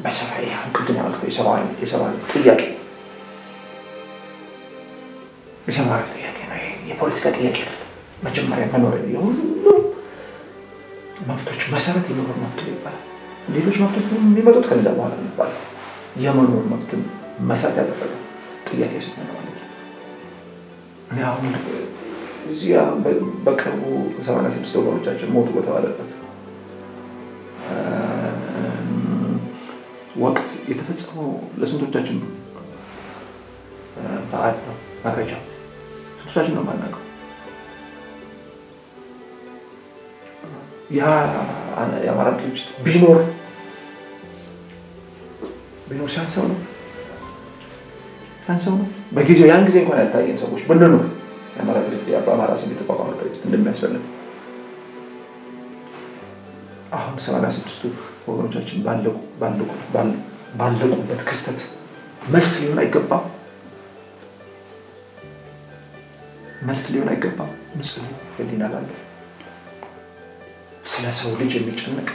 በሰብአዊ ቅድም ያልከው የሰብአዊ ጥያቄ የሰብአዊ ጥያቄ ነው። የፖለቲካ ጥያቄ መጀመሪያ መኖር የሁሉም መብቶች መሰረት የመኖር መብት ይባላል። ሌሎች መብቶች የሚመጡት ከዛ በኋላ ይባላል። የመኖር መብትን መሰረት ያደረገ ጥያቄ ነው። እኔ አሁን እዚህ በቅርቡ ሰማንያ ስድስት ወገኖቻችን ሞቱ በተባለበት ወቅት የተፈጸመው ለስንቶቻችን በዓል ነው መረጃ ስንቶቻችን ነው የማናውቀው? ያ የአማራ ድርጅት ቢኖር ቢኖር ሲያንሰው ነው ሲያንሰው ነው። በጊዜው ያን ጊዜ እንኳን ያልታየን ሰዎች ብንኖር በአማራ ስም የተቋቋመ ድርጅት እንደሚያስፈልግ አሁን ሰማንያ ስድስቱ ወገኖቻችን ባለቁበት ክስተት መልስ ሊሆን አይገባም። መልስ ሊሆን አይገባም። ንጹህ ሕሊና ላለው ስለ ሰው ልጅ የሚጨነቅ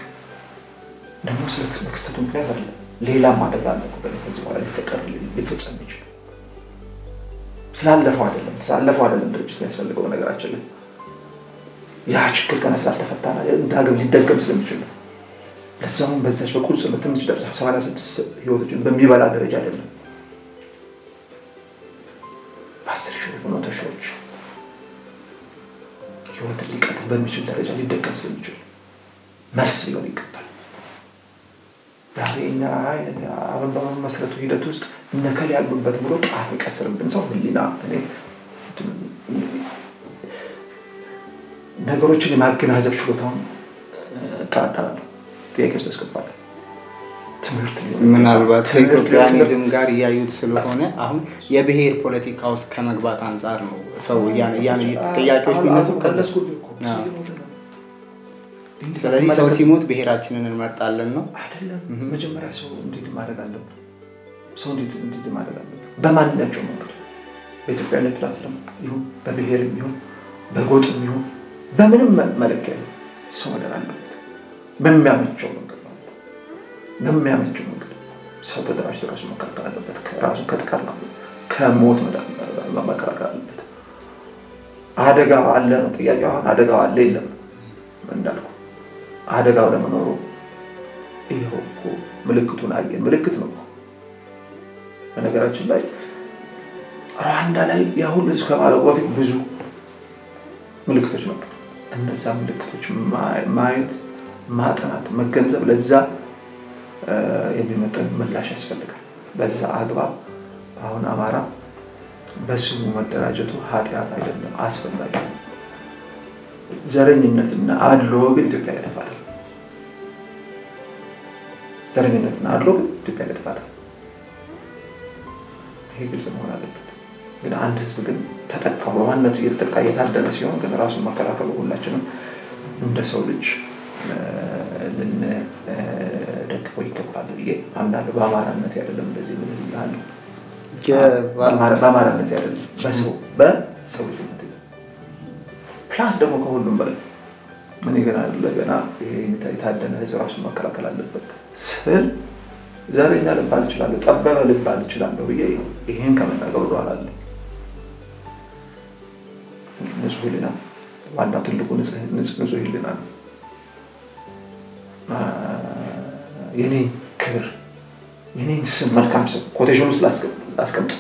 ደግሞ ስለ ክስተቱ ምክንያት አለ ሌላም አደጋ አለ ከዚህ በኋላ ሊፈጠር ሊፈጸም ይችላል። ስላለፈው አይደለም ስላለፈው አይደለም ድርጅት የሚያስፈልገው ነገራችን ላይ። ያ ችግር ገና ስላልተፈታ ዳግም ሊደገም ስለሚችል ለዛውም በዛች በቁርጽ በትንሽ ደረጃ ሰማንያ ስድስት ህይወቶችን በሚበላ ደረጃ አይደለም፣ በአስር ሺ በመቶ ሺዎች ህይወትን ሊቀጥል በሚችል ደረጃ ሊደገም ስለሚችል መልስ ሊሆን ይገባል። ዛሬ እኛ አብን በመመስረቱ ሂደት ውስጥ እነከል ያሉበት ብሎ ጣት የቀስርብን ሰው ህሊና ነገሮችን የማገናዘብ ችሎታውን እጠራጠራለሁ። ጥያቄ ውስጥ ያስገባል። ምናልባት ከኢትዮጵያኒዝም ጋር እያዩት ስለሆነ አሁን የብሔር ፖለቲካ ውስጥ ከመግባት አንጻር ነው ሰው ጥያቄዎች ቢነሱ ስለዚህ ሰው ሲሞት ብሔራችንን እንመርጣለን ነው አይደለም። መጀመሪያ ሰው እንዴት ማድረግ አለብን? ሰው እንዴት ማድረግ አለብን? በማንኛቸው መንገድ በኢትዮጵያዊነት ስር ይሁን በብሔርም ይሁን በጎጥም ይሁን በምንም መለኪያ ሰው መዳን አለበት። በሚያመቸው መንገድ በሚያመቸው መንገድ ሰው ተደራጅቶ ራሱ መከላከል አለበት። ራሱን ከጥቃት ነው ከሞት መከላከል አለበት። አደጋው አለ ነው ጥያቄ። አሁን አደጋው አለ የለም እንዳልኩ አደጋው ለመኖሩ ይኸው እኮ ምልክቱን አየን። ምልክት ነው እኮ በነገራችን ላይ ሩዋንዳ ላይ ያ ህዝብ ከማለቁ በፊት ብዙ ምልክቶች ነበሩ። እነዛ ምልክቶች ማየት፣ ማጥናት፣ መገንዘብ ለዛ የሚመጠን ምላሽ ያስፈልጋል። በዛ አግባብ አሁን አማራ በስሙ መደራጀቱ ኃጢአት አይደለም፣ አስፈላጊ ነው። ዘረኝነትና አድሎ ግን ኢትዮጵያ ያጠፋታል። ዘረኝነትና አድሎ ግን ኢትዮጵያ ያጠፋታል። ይሄ ግልጽ መሆን አለበት። ግን አንድ ህዝብ ግን ተጠቃ በማንነቱ እየተጠቃ እየታደለ ሲሆን ግን ራሱን መከላከሉ ሁላችንም እንደ ሰው ልጅ ልንደግፈው ይገባል ብዬ አምናለሁ። በአማራነት አይደለም እንደዚህ ምን ያለው በአማራነት አይደለም በሰው በሰው ልጅነት ፕላስ ደግሞ ከሁሉም በላይ እኔ ገና ለገና የታደነ ህዝብ ራሱን መከላከል አለበት ስል ዘረኛ ልባል እችላለሁ፣ ጠባብ ልባል እችላለሁ ብዬ ይሄን ከመናገር ወደኋላ አለ። ንጹህ ህሊና ዋናው ትልቁ ንጹህ ህሊና ነው። የኔ ክብር የኔን ስም መልካም ስም quotation ውስጥ ላስቀምጥ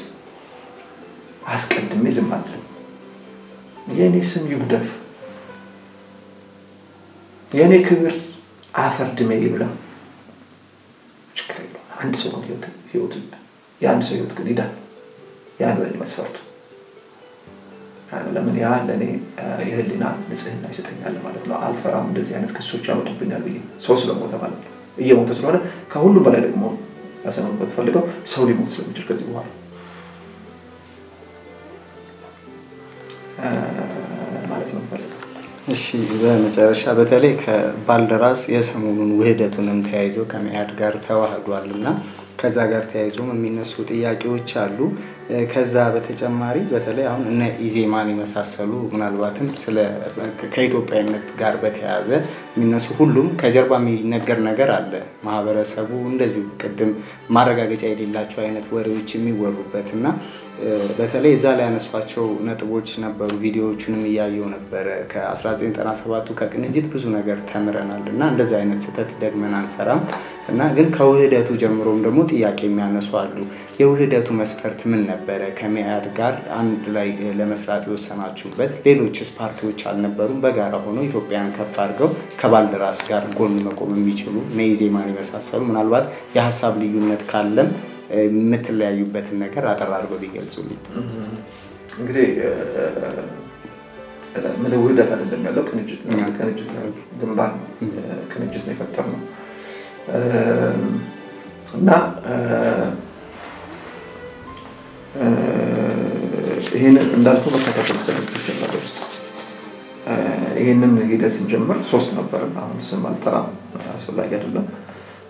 አስቀድሜ ዝም አልልም። የእኔ ስም ይጉደፍ፣ የእኔ ክብር አፈር ድሜ ይብላ። አንድ ሰው ህይወት የአንድ ሰው ህይወት ግን ይዳል። ያ ነው መስፈርቱ። ለምን ያ ለእኔ የህሊና ንጽህና ይሰጠኛል ማለት ነው። አልፈራም እንደዚህ አይነት ክሶች ያመጡብኛል ብዬ ሰው ስለሞተ ማለት ነው። እየሞተ ስለሆነ ከሁሉም በላይ ደግሞ ያሰመበት ፈልገው ሰው ሊሞት ስለሚችል ከዚህ በኋላ እሺ በመጨረሻ በተለይ ከባልደራስ የሰሞኑን ውህደቱንም ተያይዞ ከመያድ ጋር ተዋህዷል እና ከዛ ጋር ተያይዞም የሚነሱ ጥያቄዎች አሉ። ከዛ በተጨማሪ በተለይ አሁን እነ ኢዜማን የመሳሰሉ ምናልባትም ከኢትዮጵያዊነት ጋር በተያያዘ የሚነሱ ሁሉም ከጀርባ የሚነገር ነገር አለ። ማህበረሰቡ እንደዚሁ ቅድም ማረጋገጫ የሌላቸው አይነት ወሬዎች የሚወሩበት እና በተለይ እዛ ላይ ያነሷቸው ነጥቦች ነበሩ። ቪዲዮዎቹንም እያየው ነበረ። ከ1997ቱ ከቅንጅት ብዙ ነገር ተምረናል እና እንደዚህ አይነት ስህተት ደግመን አንሰራም እና ግን ከውህደቱ ጀምሮም ደግሞ ጥያቄ የሚያነሱ አሉ። የውህደቱ መስፈርት ምን ነበረ? ከመያድ ጋር አንድ ላይ ለመስራት የወሰናችሁበት ሌሎችስ ፓርቲዎች አልነበሩም? በጋራ ሆነው ኢትዮጵያን ከፍ አድርገው ከባልደራስ ጋር ጎን መቆም የሚችሉ እነ የመሳሰሉ ምናልባት የሀሳብ ልዩነት ካለም የምትለያዩበትን ነገር አጠር አድርገው ቢገልጹልኝ። እንግዲህ ምን ውህደት አይደለም ያለው ቅንጅት ቅንጅት ግንባር ቅንጅት ነው የፈጠርነው እና ይህንን እንዳልኩ መከታተል ሰለቶች ነበር ውስጥ ይህንን ሂደት ስንጀምር ሶስት ነበር። አሁን ስም አልጠራም፣ አስፈላጊ አይደለም።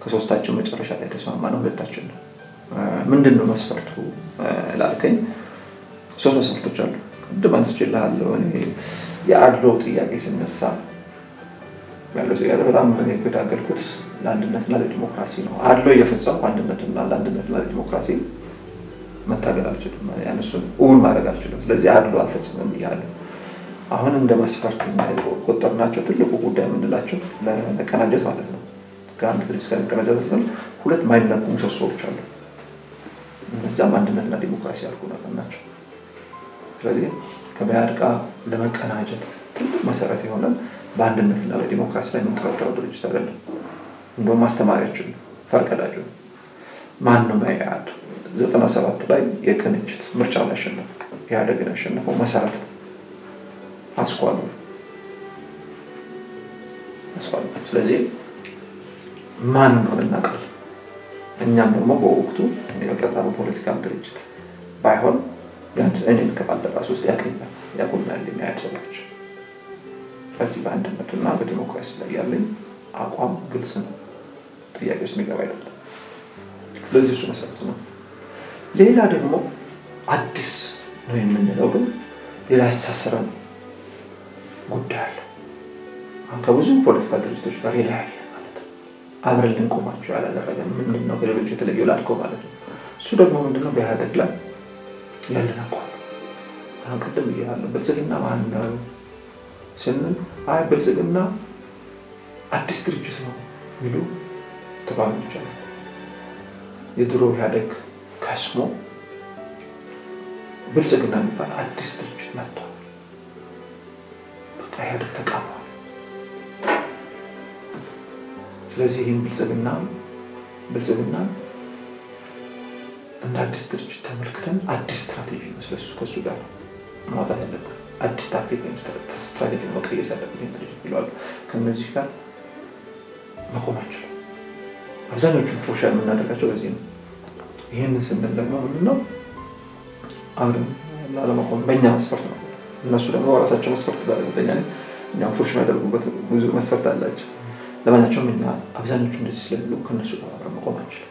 ከሶስታችን መጨረሻ ላይ ተስማማ ነው ሁለታችን ነው። ምንድን ነው መስፈርቱ ላልከኝ፣ ሶስት መስፈርቶች አሉ። ቅድም አንስቼልሃለሁ። የአድሎ ጥያቄ ስነሳ ያለው ጥያቄ በጣም የታገልኩት ለአንድነትና ለዲሞክራሲ ነው። አድሎ እየፈጸምኩ አንድነትና ለአንድነትና ለዲሞክራሲ መታገል አልችልም። ያነሱን እውን ማድረግ አልችልም። ስለዚህ አድሎ አልፈጽምም እያለ አሁን እንደ መስፈርት ቆጠርናቸው። ትልቁ ጉዳይ የምንላቸው ለመቀናጀት ማለት ነው። ከአንድ ድርጅት ጋር ስል ሁለት ማይነቁ ምሰሶዎች አሉ። እነዚያም አንድነትና ዲሞክራሲ ያልኩ ነገር ናቸው። ስለዚህ ከመያድ ጋር ለመቀናጀት ትልቅ መሰረት የሆነ በአንድነትና በዲሞክራሲ ላይ የምንጠረጠረው ድርጅት አይደለም። እንደውም ማስተማሪያችን ፈርቀዳችን ማን ነው መያድ ዘጠና ሰባት ላይ የቅንጅት ምርጫውን ያሸነፈው ኢህአዴግን ያሸነፈው መሰረት አስኳሉ አስኳሉ። ስለዚህ ማን እንደሆነ እናውቃለን። እኛም ደግሞ በወቅቱ የቀጥታ በፖለቲካም ድርጅት ባይሆን ቢያንስ እኔን ከባልደራስ ውስጥ ያገኛል ያጎናል የሚያድ ሰዎች በዚህ በአንድነቱና በዲሞክራሲ ላይ ያለኝ አቋም ግልጽ ነው። ጥያቄ ውስጥ የሚገባ አይደለም። ስለዚህ እሱ መሰረቱ ነው። ሌላ ደግሞ አዲስ ነው የምንለው ግን ሌላ ያስተሳሰረን ጉዳይ አለ። ከብዙ ፖለቲካ ድርጅቶች ጋር ነው። አብረን ልንቆማቸው ያላደረገን ምንድን ነው ከሌሎች የተለየው ላድከው ማለት ነው። እሱ ደግሞ ምንድነው በኢህአዴግ ላይ ያለን አቋም አሁን ቅድም እያለ ብልጽግና ማን ነው ስንል አይ ብልጽግና አዲስ ድርጅት ነው የሚሉ ተቃዋሚዎች አሉ። የድሮ ኢህአዴግ ከስሞ ብልጽግና የሚባል አዲስ ድርጅት መጥቷል። በቃ ኢህአዴግ ተቃሟል። ስለዚህ ይህን ብልጽግና ብልጽግና እንደ አዲስ ድርጅት ተመልክተን አዲስ ስትራቴጂ ነው ስለሱ ከሱ ጋር ማውጣት ያለብን አዲስ ታክቲክ ስትራቴጂ መቀየስ ያለብን ድርጅት ይለዋል። ከእነዚህ ጋር መቆም አንችልም። አብዛኞቹ ፉርሽ የምናደርጋቸው በዚህ ነው። ይህንን ስንል ደግሞ ምንድነው አብረን ላለመቆም በእኛ መስፈርት ነው። እነሱ ደግሞ በራሳቸው መስፈርት ጋር እኛም ፉርሽ የሚያደርጉበት ብዙ መስፈርት አላቸው። ለማናቸውም እኛ አብዛኞቹ እንደዚህ ስለሚሉ ከእነሱ ጋር አብረን መቆም አንችልም።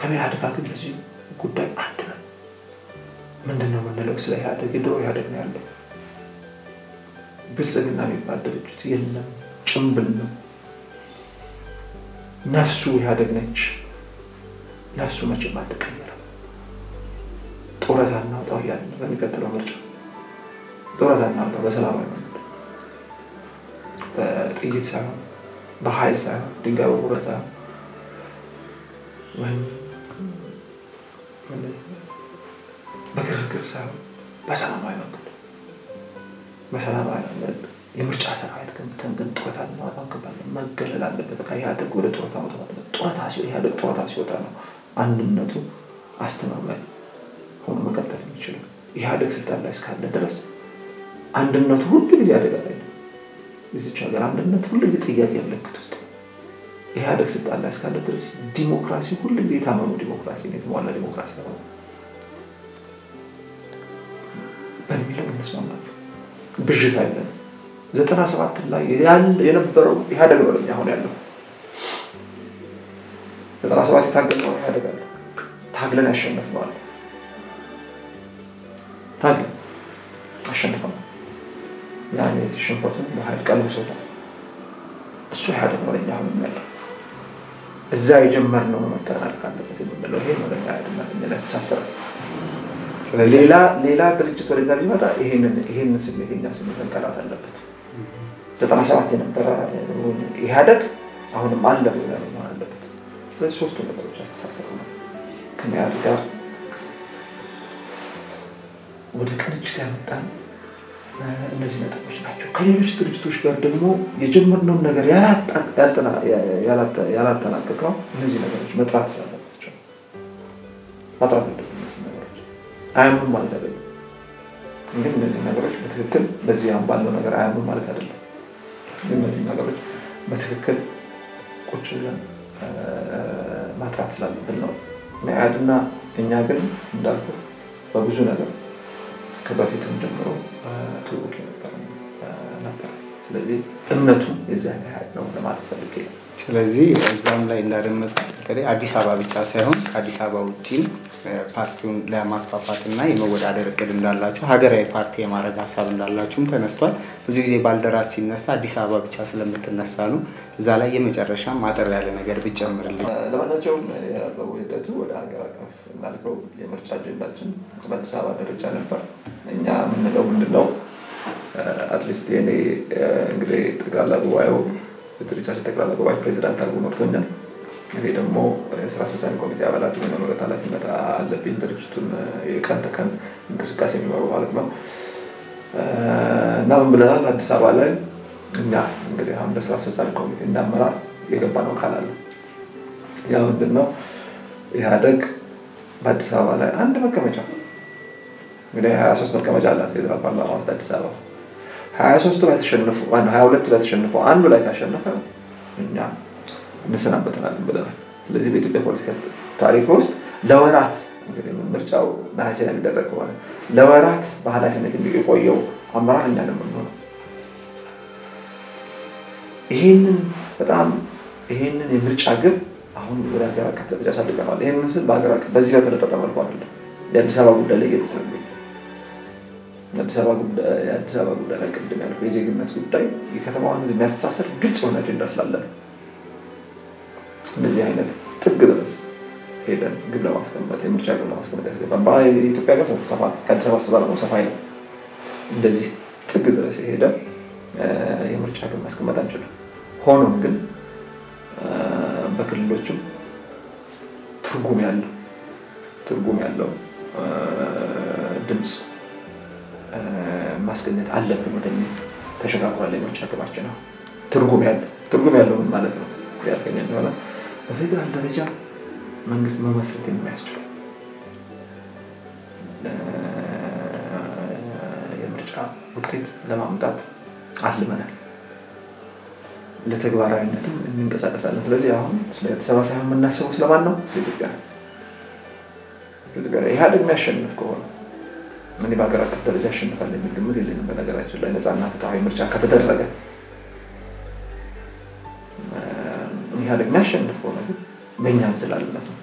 ከኢህአዴግ ግን በዚህ ጉዳይ አንድ ነው። ምንድን ነው የምንለው ስለ ኢህአዴግ? የድሮ ኢህአዴግ ነው ያለው። ብልጽግና የሚባል ድርጅት የለም፣ ጭምብል ነው። ነፍሱ ኢህአዴግ ነች። ነፍሱ መቼም አትቀየርም። ጡረታ እናውጣው እያልን በሚቀጥለው ምርጫ ጡረታ እናውጣው በሰላማዊ በጥይት ሳይሆን በኃይል ሳይሆን ድንጋይ በመውረድ ሳይሆን ወይም በግርግር ሳይሆን በሰላማዊ መንገድ በሰላማዊ መንገድ የምርጫ ሰራዊት ገንብተን ግን ጡረታ ልናወጣ እንገባለን። መገለል አለበት። በቃ ወደ ጡረታ መውጣት አለበት። ጡረታ ኢህአዴግ ጡረታ ሲወጣ ነው አንድነቱ አስተማማኝ ሆኖ መቀጠል የሚችለው። ኢህአዴግ ስልጣን ላይ እስካለ ድረስ አንድነቱ ሁሉ ጊዜ አደጋ ላይ ነው። የዚች ሀገር አንድነት ሁሉ ጊዜ ጥያቄ ምልክት ውስጥ ነው። ኢህአዴግ ስልጣን ላይ እስካለ ድረስ ዲሞክራሲ ሁሉ ጊዜ የታመኑ ዲሞክራሲ የተሟላ ዲሞክራሲ ነው በሚለው እንስማማለን። ብዥታ የለንም። ዘጠና ሰባት ላይ የነበረው ኢህአዴግ ነው አሁን ያለው ዘጠና ሰባት የታገልነው ኢህአዴግ አለ ታግለን ያሸነፍነዋል። ታግለን አሸንፈናል። ያኔ ሽንፈቱን በኃይል ቀልብሶታል። እሱ ነው ለኛ አሁን ያለው እዛ የጀመርነው መጠናቀቅ አለበት የምንለው ይሄ ነው ለኛ ኢህአዴግ ያስተሳስራል። ሌላ ሌላ ድርጅት ወደኛ ቢመጣ ይሄንን ስሜት የኛ ስሜት መንቀላት አለበት። ዘጠና ሰባት የነበረ ኢህአዴግ አሁንም አለ ብለ መሆን አለበት። ስለዚህ ሶስቱ ነገሮች አስተሳሰሩ ነው ከኢህአዴግ ጋር ወደ ቅንጅት ያመጣን እነዚህ ነጥቦች ናቸው። ከሌሎች ድርጅቶች ጋር ደግሞ የጀመርነውን ነገር ያላጠናቀቅነው እነዚህ ነገሮች መጥራት ስላለባቸው ማጥራት አለብን። እነዚህ ነገሮች አያምኑም ማለት አይደለም፣ ግን እነዚህ ነገሮች በትክክል በዚህ አሁን ባለው ነገር አያምኑም ማለት አይደለም። እነዚህ ነገሮች በትክክል ቁጭ ብለን ማጥራት ስላለብን ነው። መያድና እኛ ግን እንዳልኩ በብዙ ነገር ከበፊትም ጀምሮ ትውውቅ የነበረ ነበር። ስለዚህ እምነቱ የዚያን ያህል ነው ለማለት ፈልጌ ነው። ስለዚህ እዛም ላይ እንዳደመጥኩት በተለይ አዲስ አበባ ብቻ ሳይሆን ከአዲስ አበባ ውጭም ፓርቲውን ለማስፋፋት እና የመወዳደር እቅድ እንዳላችሁ ሀገራዊ ፓርቲ የማድረግ ሀሳብ እንዳላችሁም ተነስቷል። ብዙ ጊዜ ባልደራስ ሲነሳ አዲስ አበባ ብቻ ስለምትነሳ ነው። እዛ ላይ የመጨረሻ ማጠር ያለ ነገር ብጨምርልኝ። ለማናቸውም ያለው ሂደቱ ወደ ሀገር አቀፍ እንዳልከው የምርጫ አጀንዳችን በአዲስ አበባ ደረጃ ነበር። እኛ የምንለው ምንድን ነው? at least የኔ እንግዲህ ጠቅላላ ጉባኤው የድርጅታችን ጠቅላላ ጉባኤ ፕሬዚዳንት አድርጎ መርቶኛል። እኔ ደግሞ የስራ አስፈጻሚ ኮሚቴ አባላት የመምረጥ ኃላፊነት አለብኝ። ድርጅቱን የቀን ተቀን እንቅስቃሴ የሚመሩ ማለት ነው እና ምን ብለናል? አዲስ አበባ ላይ እኛ እንግዲህ አሁን በስራ አስፈጻሚ ኮሚቴ እንዳመራር የገባነው ቃል አለ። ያ ምንድን ነው? ኢህአዴግ በአዲስ አበባ ላይ አንድ መቀመጫ እንግዲህ ሀያ ሶስት መቀመጫ አላት ፌዴራል ፓርላማ ውስጥ አዲስ አበባ ሀያ ሶስቱ ላይ ተሸንፎ ሀያ ሁለቱ ላይ ተሸንፎ አንዱ ላይ ካሸነፈ እኛ እንሰናበተናለን ብለናል። ስለዚህ በኢትዮጵያ ፖለቲካ ታሪክ ውስጥ ለወራት እንግዲህ ምርጫው ነሐሴ ላይ የሚደረግ ከሆነ ለወራት በኃላፊነት የቆየው አመራር እኛ ነው የምንሆነው። ይሄንን በጣም ይሄንን የምርጫ ግብ አሁን ወደ ሀገር አቀፍ ደረጃ አሳድገነዋል። ይህንን ስል በሀገር አቀፍ በዚህ በተለጠጠ መልኩ አይደለም። የአዲስ አበባ ጉዳይ ላይ እየተሰለኝ የአዲስ አበባ ጉዳይ ላይ ቅድም ያልኩህ የዜግነት ጉዳይ የከተማዋን ሕዝብ የሚያስተሳሰር ግልጽ የሆነ አጀንዳ ስላለ ነው። እንደዚህ አይነት ጥግ ድረስ ሄደን ግብ ለማስቀመጥ የምርጫ ግብ ለማስቀመጥ ያስገባ የኢትዮጵያ ጋር ሰፋ ከአዲስ አበባ አስተዳደር ደግሞ ሰፋ ይላል። እንደዚህ ጥግ ድረስ የሄደ የምርጫ ግብ ማስቀመጥ አንችልም። ሆኖም ግን በክልሎችም ትርጉም ያለው ትርጉም ያለው ድምፅ ማስገኘት አለብን ወደሚል ተሸጋግሯል። የምርጫ ግባችን ነው። ትርጉም ያለ ትርጉም ያለው ማለት ነው ያልከኝ እንደሆነ በፌዴራል ደረጃ መንግስት መመስረት የሚያስችል የምርጫ ውጤት ለማምጣት አልመናል። ለተግባራዊነትም እንንቀሳቀሳለን። ስለዚህ አሁን ስለ አዲስ አበባ ሳይሆን የምናስበው ስለማን ነው? ስለ ኢትዮጵያ ኢህአዴግ የሚያሸንፍ ከሆነ እኔ በሀገር አቀፍ ደረጃ ያሸንፋል የሚል ግምት የለኝም። በነገራችን ላይ ነፃና ፍትሐዊ ምርጫ ከተደረገ ኢህአዴግ የሚያሸንፍ ከሆነ ግን በእኛ እንዝላልነት ነው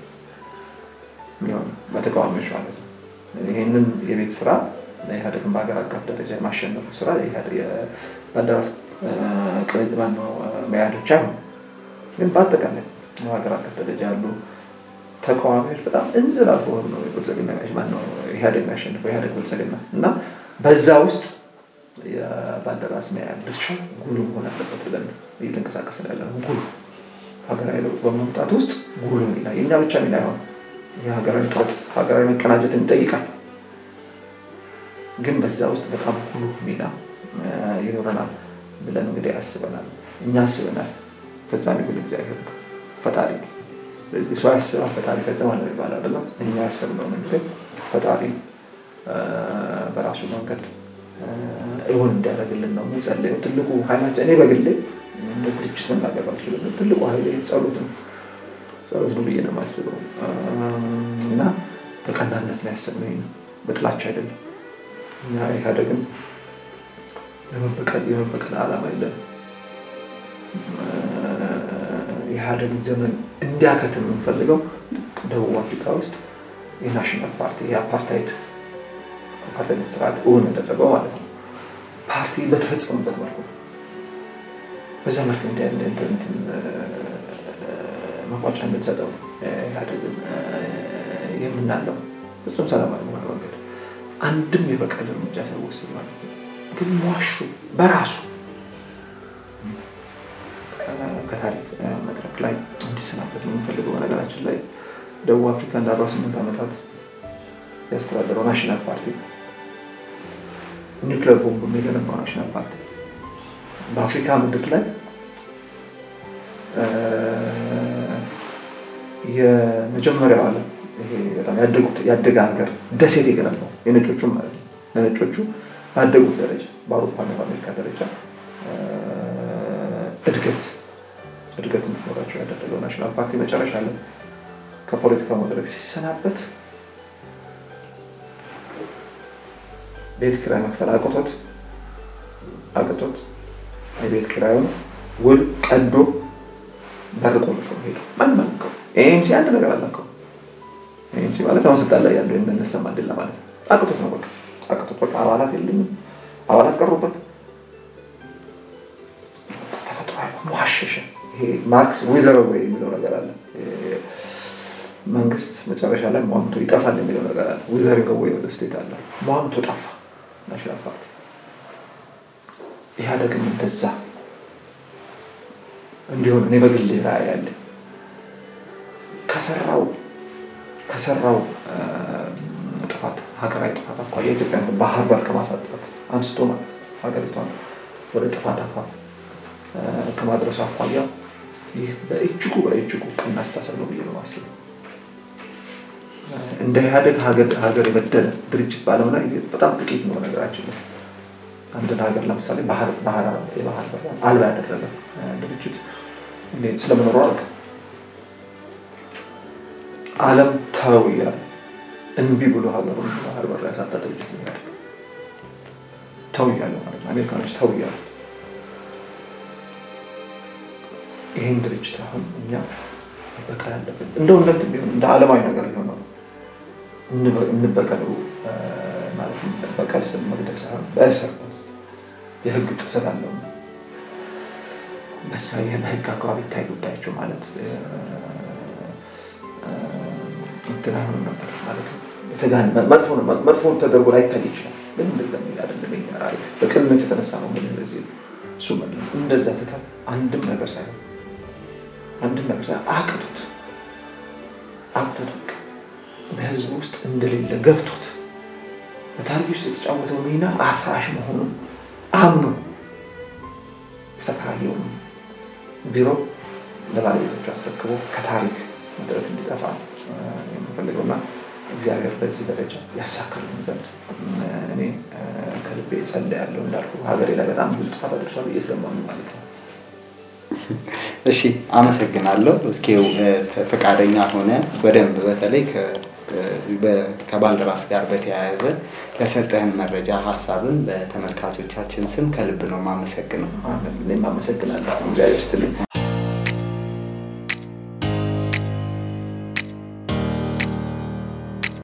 የሚሆነው፣ በተቃዋሚዎች ማለት ነው። ይህንን የቤት ስራ ኢህአዴግን በሀገር አቀፍ ደረጃ የማሸነፉ ስራ ባልደራስ ማነው መያዶች አይሆን ግን በአጠቃላይ በሀገር አቀፍ ደረጃ ያሉ ተቃዋሚዎች በጣም እንዝላል በሆኑ ነው የብልጽግና ማነው ኢህአዴግ የሚያሸንፈው? ኢህአዴግ ብልጽግና እና በዛ ውስጥ ባልደራስ መያዝ ድርሻው ጉልህ መሆን አለበት ብለን እየተንቀሳቀስን ያለ ጉልህ ሀገራዊ ለውጥ በመምጣት ውስጥ ጉልህ ሚና የእኛ ብቻ ሚና ይሆን የሀገራዊ ጥረት ሀገራዊ መቀናጀትን ይጠይቃል። ግን በዛ ውስጥ በጣም ጉልህ ሚና ይኖረናል ብለን እንግዲህ አስበናል። እኛ አስበናል። ፈጻሚ ግን እግዚአብሔር ፈጣሪ ስለዚህ ሰው ያስባል ፈጣሪ ፈጽማል ነው ይባላል አይደለም። እኛ ያሰብነው እንግዲህ ፈጣሪ በራሱ መንገድ እውን እንዲያደርግልን ነው የምንጸልየው። ትልቁ ኃይላችን እኔ በግሌ እንደ ድርጅት መናገር አልችልም። ትልቁ ኃይል ጸሎት ነው። ጸሎት ነው ብዬ ነው የማስበው እና በቀናነት ነው ያሰብነው ነው፣ በጥላቻ አይደለም። እኛ ኢህአዴግን ለመበቀል የመበቀል ዓላማ የለንም። የኢህአዴግን ዘመን እንዲያከትም የምንፈልገው ደቡብ አፍሪካ ውስጥ የናሽናል ፓርቲ የአፓርታይድ አፓርታይድ ስርዓት እውን ያደረገው ማለት ነው። ፓርቲ በተፈጸሙበት መልኩ በዛ መልክ እንትን መቋጫ እንድንሰጠው ኢህአዴግን የምናለው ፍጹም ሰላማዊ መንገድ አንድም የበቀል እርምጃ ሳይወስድ ማለት ነው። ግን ዋሹ በራሱ ከታሪክ መድረክ ላይ እንዲሰናበት ነው የምንፈልገው። በነገራችን ላይ ደቡብ አፍሪካ እንደ አርባ ስምንት ዓመታት ያስተዳደረው ናሽናል ፓርቲ ኒውክሌር ቦምብ የሚገነባው ናሽናል ፓርቲ በአፍሪካ ምድር ላይ የመጀመሪያው ዓለም ይሄ በጣም ያደገ ሀገር ደሴት የገነባው የነጮቹ ማለት ነው። ለነጮቹ ባደጉት ደረጃ በአውሮፓና በአሜሪካ ደረጃ እድገት እድገት እንዲኖራቸው ያደረገው ናሽናል ፓርቲ መጨረሻ ላይ ከፖለቲካ መድረክ ሲሰናበት ቤት ኪራይ መክፈል አቅቶት አቅቶት የቤት ኪራዩን ውል ቀዶ በር ቆልፎ ሄዱ። ማንም አልነካው። ANC አንድ ነገር አልነካው። ANC ማለት አሁን ስልጣን ላይ ያለው ኔልሰን ማንዴላ ማለት አቅቶት ነው በቃ አቅቶት በቃ አባላት የለኝም አባላት ቀሩበት። ተፈጥሮ መዋሸሸ። ይሄ ማርክስ wither away የሚለው ነገር አለ። መንግስት መጨረሻ ላይ ሟምቶ ይጠፋል የሚለው ነገር አለ። withering away of the state አለ። ሟምቶ ጠፋ ናሽናል ፓርቲ። ኢህአዴግም እንደዛ እንዲሆን እኔ በግሌ ራዕይ ያለ ከሰራው ከሰራው ሀገራዊ ጥፋት አኳያ ኢትዮጵያ ባህር በር ከማሳጣት አንስቶ ማለት ሀገሪቷን ወደ ጥፋት አፋፍ ከማድረሱ አኳያ ይህ በእጅጉ በእጅጉ ቀና አስተሳሰብ ነው ብዬ ነው እንደ ኢህአዴግ ሀገር የበደለ ድርጅት ላይ በጣም ጥቂት ነው። ነገራችን ነው አንድን ሀገር ለምሳሌ የባህር በር አልባ ያደረገ ድርጅት ስለመኖሩ አለ ዓለም ተው እያለ እንቢ ብሎ ሀገሩን ባህር በር ያሳጣ ድርጅት የሚያደርግ ተው እያለ ማለት ነው። አሜሪካኖች ተው እያለ ይህን ድርጅት አሁን እኛ መበቀል አለብን። እንደው እንደት ቢሆን እንደ ዓለማዊ ነገር ሊሆን ነው እንበቀለው ማለት በቀል ስም መግደል ሳይሆን በእስር የህግ ጥሰት አለው በሳ በህግ አግባብ ይታይ ጉዳያቸው ማለት እንትን አይሆንም ነበር ማለት መጥፎን ተደርጎ ላይታይ ይችላል። ግን እንደዛ የሚል አይደለም። የእኛ ራዕይ የተነሳ ነው። ምን እንደዚህ እሱ እንደዛ ትተን አንድም ነገር ሳይሆን አንድም ነገር ሳይሆን አቅቶት አቅቶት በህዝብ ውስጥ እንደሌለ ገብቶት በታሪክ ውስጥ የተጫወተው ሚና አፍራሽ መሆኑን አምኖ የተከራየውን ቢሮ ለባለቤቶቹ አስረክቦ ከታሪክ መድረክ እንዲጠፋ የምፈልገውና እግዚአብሔር በዚህ ደረጃ ያሳካልን ዘንድ እኔ ከልቤ ጸልያለሁ። እንዳልኩ ሀገሬ ላይ በጣም ብዙ ጥፋት አድርሷል ስለማምን ማለት ነው። እሺ፣ አመሰግናለሁ። እስኪ ፈቃደኛ ሆነ በደንብ በተለይ ከባልደራስ ጋር በተያያዘ ለሰጠህን መረጃ ሀሳብን በተመልካቾቻችን ስም ከልብ ነው የማመሰግነው። እኔም አመሰግናለሁ። እግዚአብሔር ይስጥልኝ።